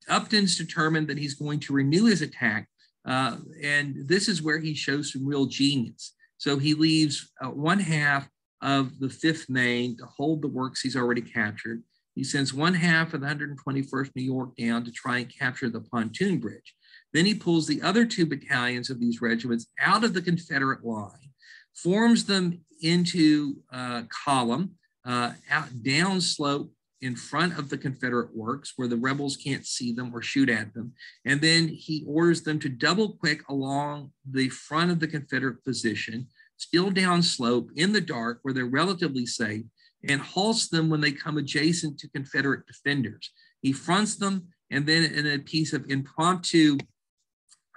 B: Upton's determined that he's going to renew his attack. Uh, and this is where he shows some real genius. So he leaves uh, one half of the 5th Maine to hold the works he's already captured. He sends one half of the 121st New York down to try and capture the pontoon bridge. Then he pulls the other two battalions of these regiments out of the Confederate line, forms them into a column, uh, out downslope in front of the Confederate works where the rebels can't see them or shoot at them. And then he orders them to double quick along the front of the Confederate position, still downslope in the dark where they're relatively safe, and halts them when they come adjacent to Confederate defenders. He fronts them, and then in a piece of impromptu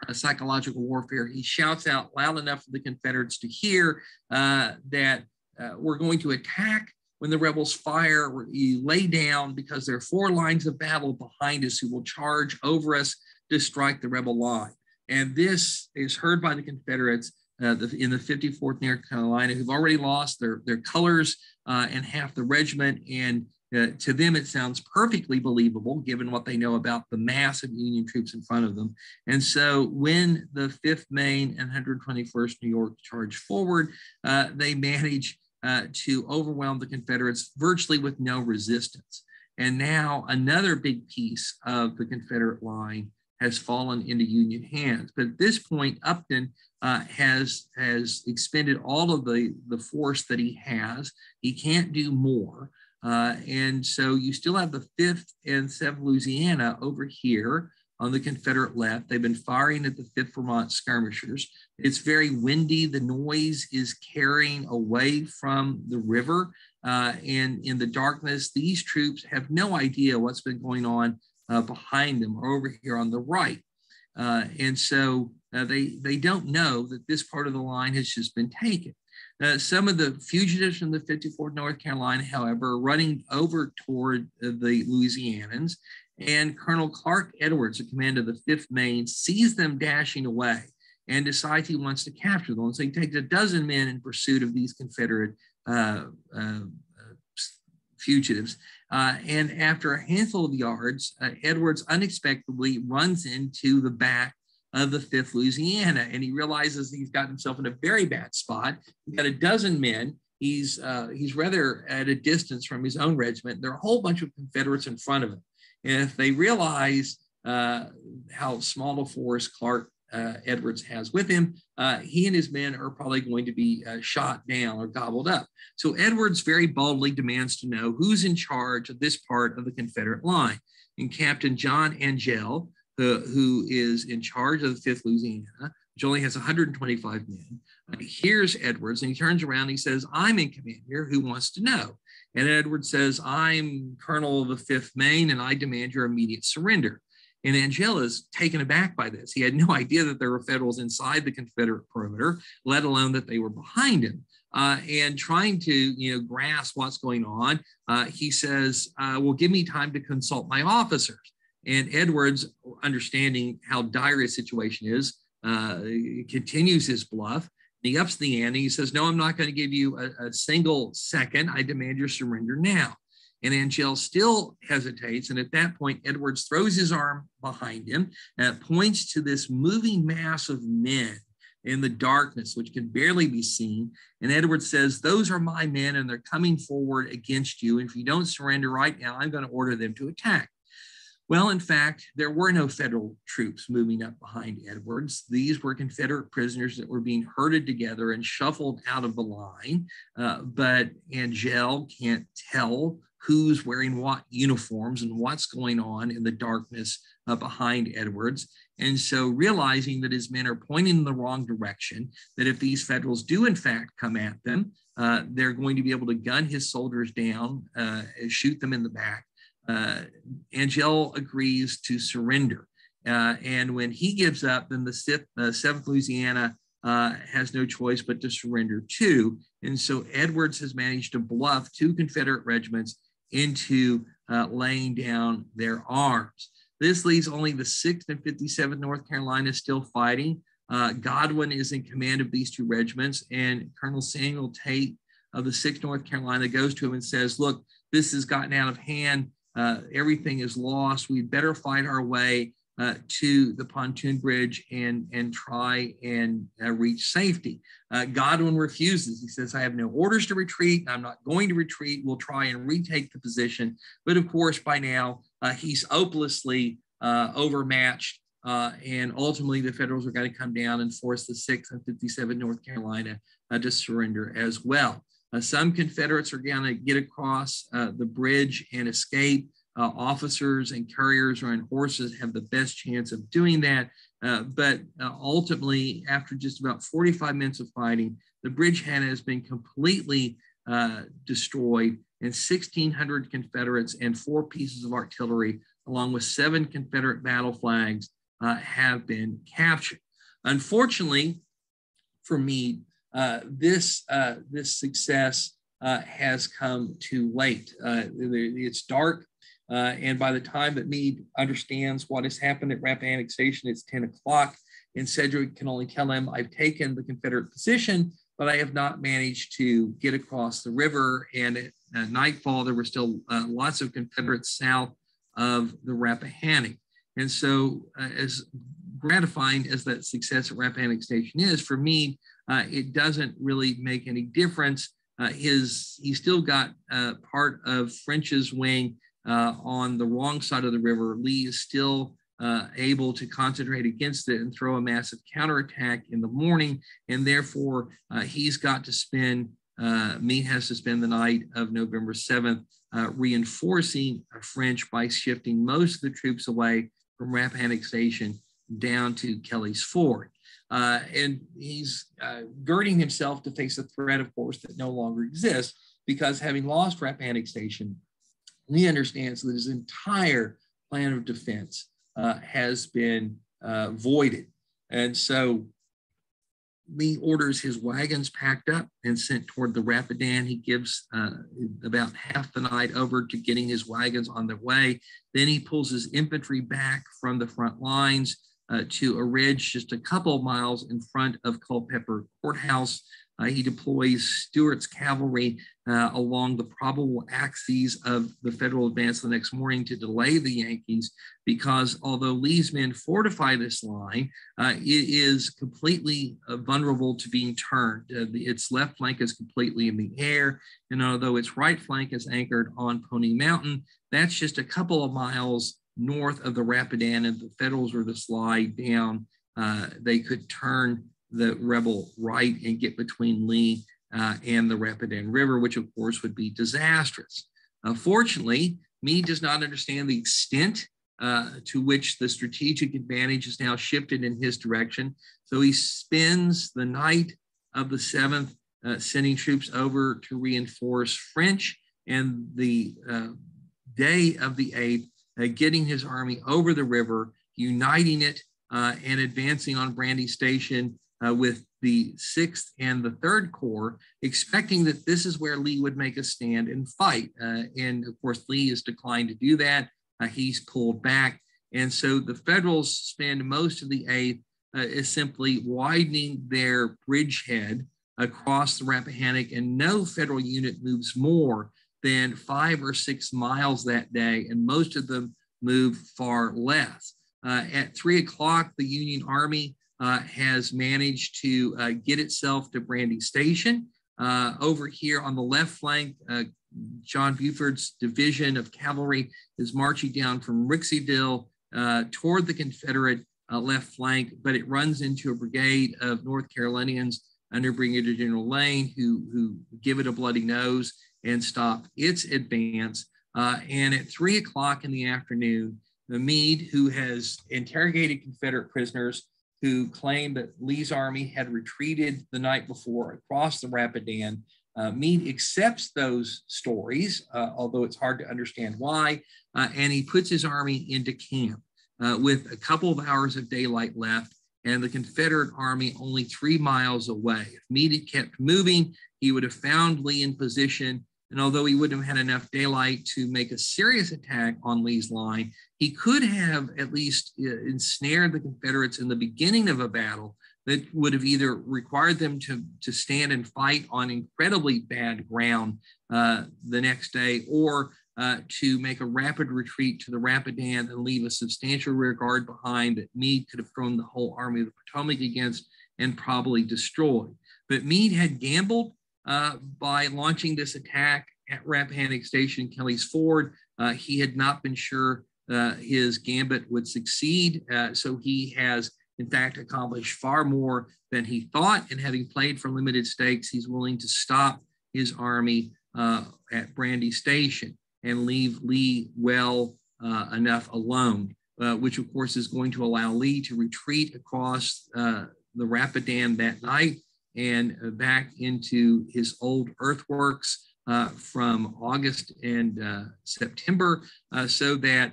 B: uh, psychological warfare, he shouts out loud enough for the Confederates to hear uh, that uh, we're going to attack when the rebels fire, you lay down because there are four lines of battle behind us who will charge over us to strike the rebel line. And this is heard by the Confederates uh, in the 54th North Carolina, who've already lost their, their colors uh, and half the regiment. And uh, to them, it sounds perfectly believable given what they know about the mass of Union troops in front of them. And so when the 5th Maine and 121st New York charge forward, uh, they manage uh, to overwhelm the Confederates virtually with no resistance. And now another big piece of the Confederate line has fallen into Union hands. But at this point, Upton uh, has, has expended all of the, the force that he has. He can't do more. Uh, and so you still have the 5th and 7th Louisiana over here on the Confederate left. They've been firing at the 5th Vermont skirmishers. It's very windy. The noise is carrying away from the river. Uh, and in the darkness, these troops have no idea what's been going on uh, behind them or over here on the right. Uh, and so uh, they, they don't know that this part of the line has just been taken. Uh, some of the fugitives from the 54th North Carolina, however, are running over toward uh, the Louisianans, and Colonel Clark Edwards, the commander of the 5th Maine, sees them dashing away and decides he wants to capture them. So he takes a dozen men in pursuit of these Confederate uh, fugitives. Uh, and after a handful of yards, uh, Edwards unexpectedly runs into the back of the 5th Louisiana and he realizes he's got himself in a very bad spot. He's got a dozen men. He's, uh, he's rather at a distance from his own regiment. There are a whole bunch of Confederates in front of him. And if they realize uh, how small a force Clark Edwards has with him, uh, he and his men are probably going to be uh, shot down or gobbled up. So Edwards very boldly demands to know who's in charge of this part of the Confederate line. And Captain John Angell, who is in charge of the 5th Louisiana, which only has 125 men, uh, hears Edwards and he turns around and he says, I'm in command here. Who wants to know? And Edwards says, I'm Colonel of the 5th Maine and I demand your immediate surrender. And Angell is taken aback by this. He had no idea that there were Federals inside the Confederate perimeter, let alone that they were behind him. Uh, and trying to, you know, grasp what's going on, uh, he says, uh, "Well, give me time to consult my officers." And Edwards, understanding how dire his situation is, uh, continues his bluff. He ups the ante. He says, "No, I'm not going to give you a, a single second. I demand your surrender now." And Angell still hesitates. And at that point, Edwards throws his arm behind him and points to this moving mass of men in the darkness, which can barely be seen. And Edwards says, Those are my men, and they're coming forward against you. And if you don't surrender right now, I'm going to order them to attack. Well, in fact, there were no federal troops moving up behind Edwards. These were Confederate prisoners that were being herded together and shuffled out of the line. Uh, but Angell can't tell who's wearing what uniforms and what's going on in the darkness uh, behind Edwards. And so, realizing that his men are pointing in the wrong direction, that if these Federals do in fact come at them, uh, they're going to be able to gun his soldiers down, uh, shoot them in the back. Uh, Angell agrees to surrender. Uh, and when he gives up, then the 7th Louisiana uh, has no choice but to surrender too. And so Edwards has managed to bluff two Confederate regiments into uh, laying down their arms. This leaves only the 6th and 57th North Carolina still fighting. Uh, Godwin is in command of these two regiments, and Colonel Samuel Tate of the 6th North Carolina goes to him and says, Look, this has gotten out of hand. Uh, everything is lost. We'd better fight our way uh, to the pontoon bridge and, and try and uh, reach safety. Uh, Godwin refuses. He says, I have no orders to retreat. I'm not going to retreat. We'll try and retake the position. But of course, by now, uh, he's hopelessly uh, overmatched. Uh, and ultimately, the Federals are going to come down and force the 6th and 57 North Carolina to surrender as well. some Confederates are going to get across the bridge and escape uh, officers and couriers on horses have the best chance of doing that. Uh, but uh, ultimately, after just about 45 minutes of fighting, the bridgehead has been completely uh, destroyed, and 1,600 Confederates and four pieces of artillery, along with seven Confederate battle flags, uh, have been captured. Unfortunately, for Meade, uh, this this success has come too late. it's dark uh, and by the time that Meade understands what has happened at Rappahannock Station, it's 10 o'clock. And Sedgwick can only tell him, I've taken the Confederate position, but I have not managed to get across the river. And at nightfall, there were still uh, lots of Confederates south of the Rappahannock. And so, uh, as gratifying as that success at Rappahannock Station is, for Meade, uh, it doesn't really make any difference. Uh, his he still got part of French's wing uh, on the wrong side of the river, Lee is still uh, able to concentrate against it and throw a massive counterattack in the morning. And therefore, uh, he's got to spend, uh, Meade has to spend the night of November 7th uh, reinforcing French by shifting most of the troops away from Rappahannock Station down to Kelly's Ford. Uh, and he's uh, girding himself to face a threat, of course, that no longer exists because having lost Rappahannock Station, Lee understands that his entire plan of defense uh, has been uh, voided. And so Lee orders his wagons packed up and sent toward the Rapidan. He gives uh, about half the night over to getting his wagons on their way. Then he pulls his infantry back from the front lines uh, to a ridge just a couple of miles in front of Culpeper Courthouse. Uh, he deploys Stuart's cavalry uh, along the probable axes of the federal advance the next morning to delay the Yankees, because although Lee's men fortify this line, uh, it is completely vulnerable to being turned. The, its left flank is completely in the air, and although its right flank is anchored on Pony Mountain, that's just a couple of miles north of the Rapidan, and the Federals were to slide down. Uh, they could turn the rebel right and get between Lee uh, and the Rapidan River, which of course would be disastrous. Uh, fortunately, Meade does not understand the extent uh, to which the strategic advantage is now shifted in his direction. So he spends the night of the 7th uh, sending troops over to reinforce French, and the uh, day of the 8th, uh, getting his army over the river, uniting it, uh, and advancing on Brandy Station uh, with the 6th and the 3rd Corps, expecting that this is where Lee would make a stand and fight. and of course, Lee has declined to do that. he's pulled back. And so the Federals spend most of the 8th uh, is simply widening their bridgehead across the Rappahannock, and no federal unit moves more than five or six miles that day, and most of them move far less. Uh, at three o'clock, the Union Army uh, has managed to uh, get itself to Brandy Station. Uh, over here on the left flank, uh, John Buford's division of cavalry is marching down from Rixeyville toward the Confederate left flank, but it runs into a brigade of North Carolinians under Brigadier General Lane, who, who give it a bloody nose and stop its advance. Uh, and at three o'clock in the afternoon, the Meade, who has interrogated Confederate prisoners who claimed that Lee's army had retreated the night before across the Rapidan, uh, Meade accepts those stories, uh, although it's hard to understand why, uh, and he puts his army into camp uh, with a couple of hours of daylight left and the Confederate army only three miles away. If Meade had kept moving, he would have found Lee in position. And although he wouldn't have had enough daylight to make a serious attack on Lee's line, he could have at least uh, ensnared the Confederates in the beginning of a battle that would have either required them to, to stand and fight on incredibly bad ground uh, the next day or uh, to make a rapid retreat to the Rapidan and leave a substantial rear guard behind that Meade could have thrown the whole Army of the Potomac against and probably destroyed. But Meade had gambled uh, by launching this attack at Rappahannock Station, Kelly's Ford. Uh, he had not been sure uh, his gambit would succeed, uh, so he has in fact accomplished far more than he thought. And having played for limited stakes, he's willing to stop his army uh, at Brandy Station and leave Lee well enough alone, which of course is going to allow Lee to retreat across the Rapidan that night and uh, back into his old earthworks uh, from August and uh, September, so that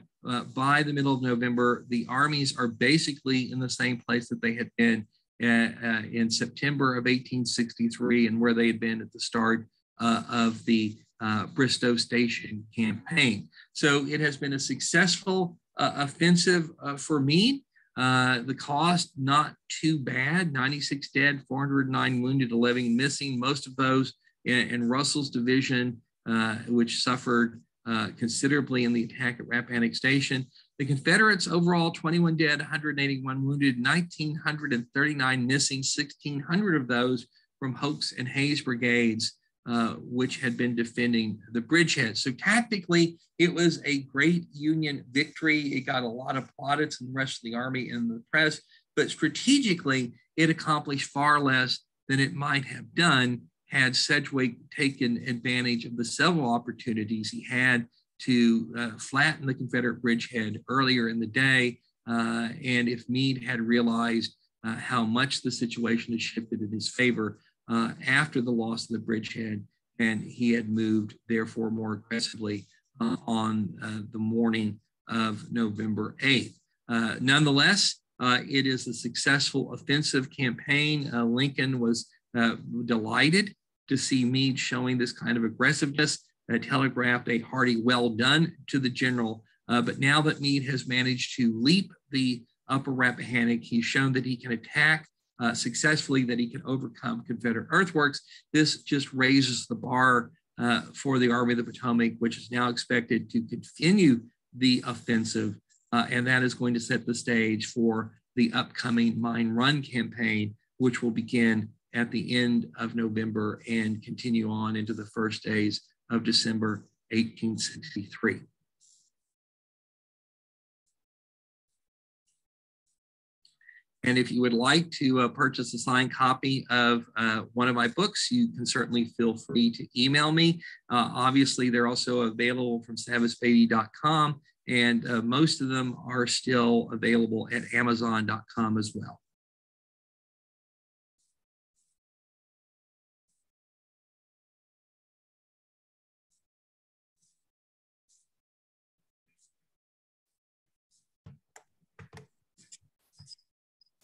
B: by the middle of November, the armies are basically in the same place that they had been in September of 1863 and where they had been at the start of the uh, Bristoe Station campaign. So it has been a successful uh, offensive uh, for Meade. Uh, the cost not too bad 96 dead, 409 wounded, 11 missing, most of those in, in Russell's division, uh, which suffered uh, considerably in the attack at Rappahannock Station. The Confederates overall 21 dead, 181 wounded, 1,939 missing, 1,600 of those from Hoke's and Hays brigades. Uh, which had been defending the bridgehead. So tactically, it was a great Union victory. It got a lot of plaudits in the rest of the army and the press, but strategically, it accomplished far less than it might have done had Sedgwick taken advantage of the several opportunities he had to uh, flatten the Confederate bridgehead earlier in the day. Uh, and if Meade had realized uh, how much the situation had shifted in his favor, uh, after the loss of the bridgehead, and he had moved, therefore, more aggressively uh, on uh, the morning of November 8th. Uh, nonetheless, uh, it is a successful offensive campaign. Lincoln was delighted to see Meade showing this kind of aggressiveness, telegraphed a hearty well done to the general. but now that Meade has managed to leap the upper Rappahannock, he's shown that he can attack uh, successfully that he can overcome Confederate earthworks. This just raises the bar uh, for the Army of the Potomac, which is now expected to continue the offensive. Uh, and that is going to set the stage for the upcoming Mine Run campaign, which will begin at the end of November and continue on into the first days of December 1863. And if you would like to uh, purchase a signed copy of uh, one of my books, you can certainly feel free to email me. Uh, obviously, they're also available from savasbeatie.com and uh, most of them are still available at Amazon.com as well.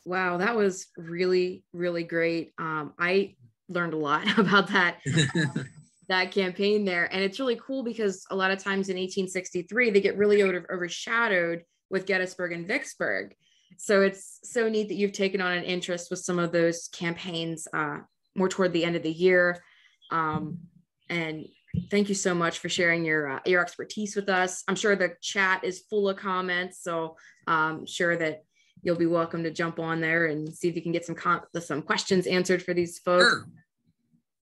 A: Wow, that was really, really great. Um, I learned a lot about that that campaign there, and it's really cool because a lot of times in 1863 they get really over, overshadowed with Gettysburg and Vicksburg. So it's so neat that you've taken on an interest with some of those campaigns uh, more toward the end of the year. Um, and thank you so much for sharing your uh, your expertise with us. I'm sure the chat is full of comments, so I'm um, sure that you'll be welcome to jump on there and see if you can get some some questions answered for these folks. Sure.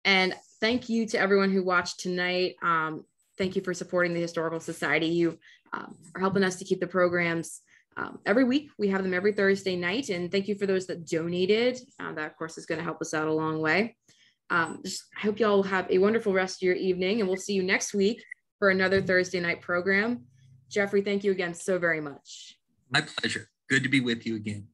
A: And thank you to everyone who watched tonight. Um, thank you for supporting the Historical Society. You um, are helping us to keep the programs um, every week. We have them every Thursday night. And thank you for those that donated. Uh, that, of course, is going to help us out a long way. Um, just I hope you all have a wonderful rest of your evening, and we'll see you next week for another Thursday night program. Jeffrey, thank you again so very much.
B: My pleasure. Good to be with you again.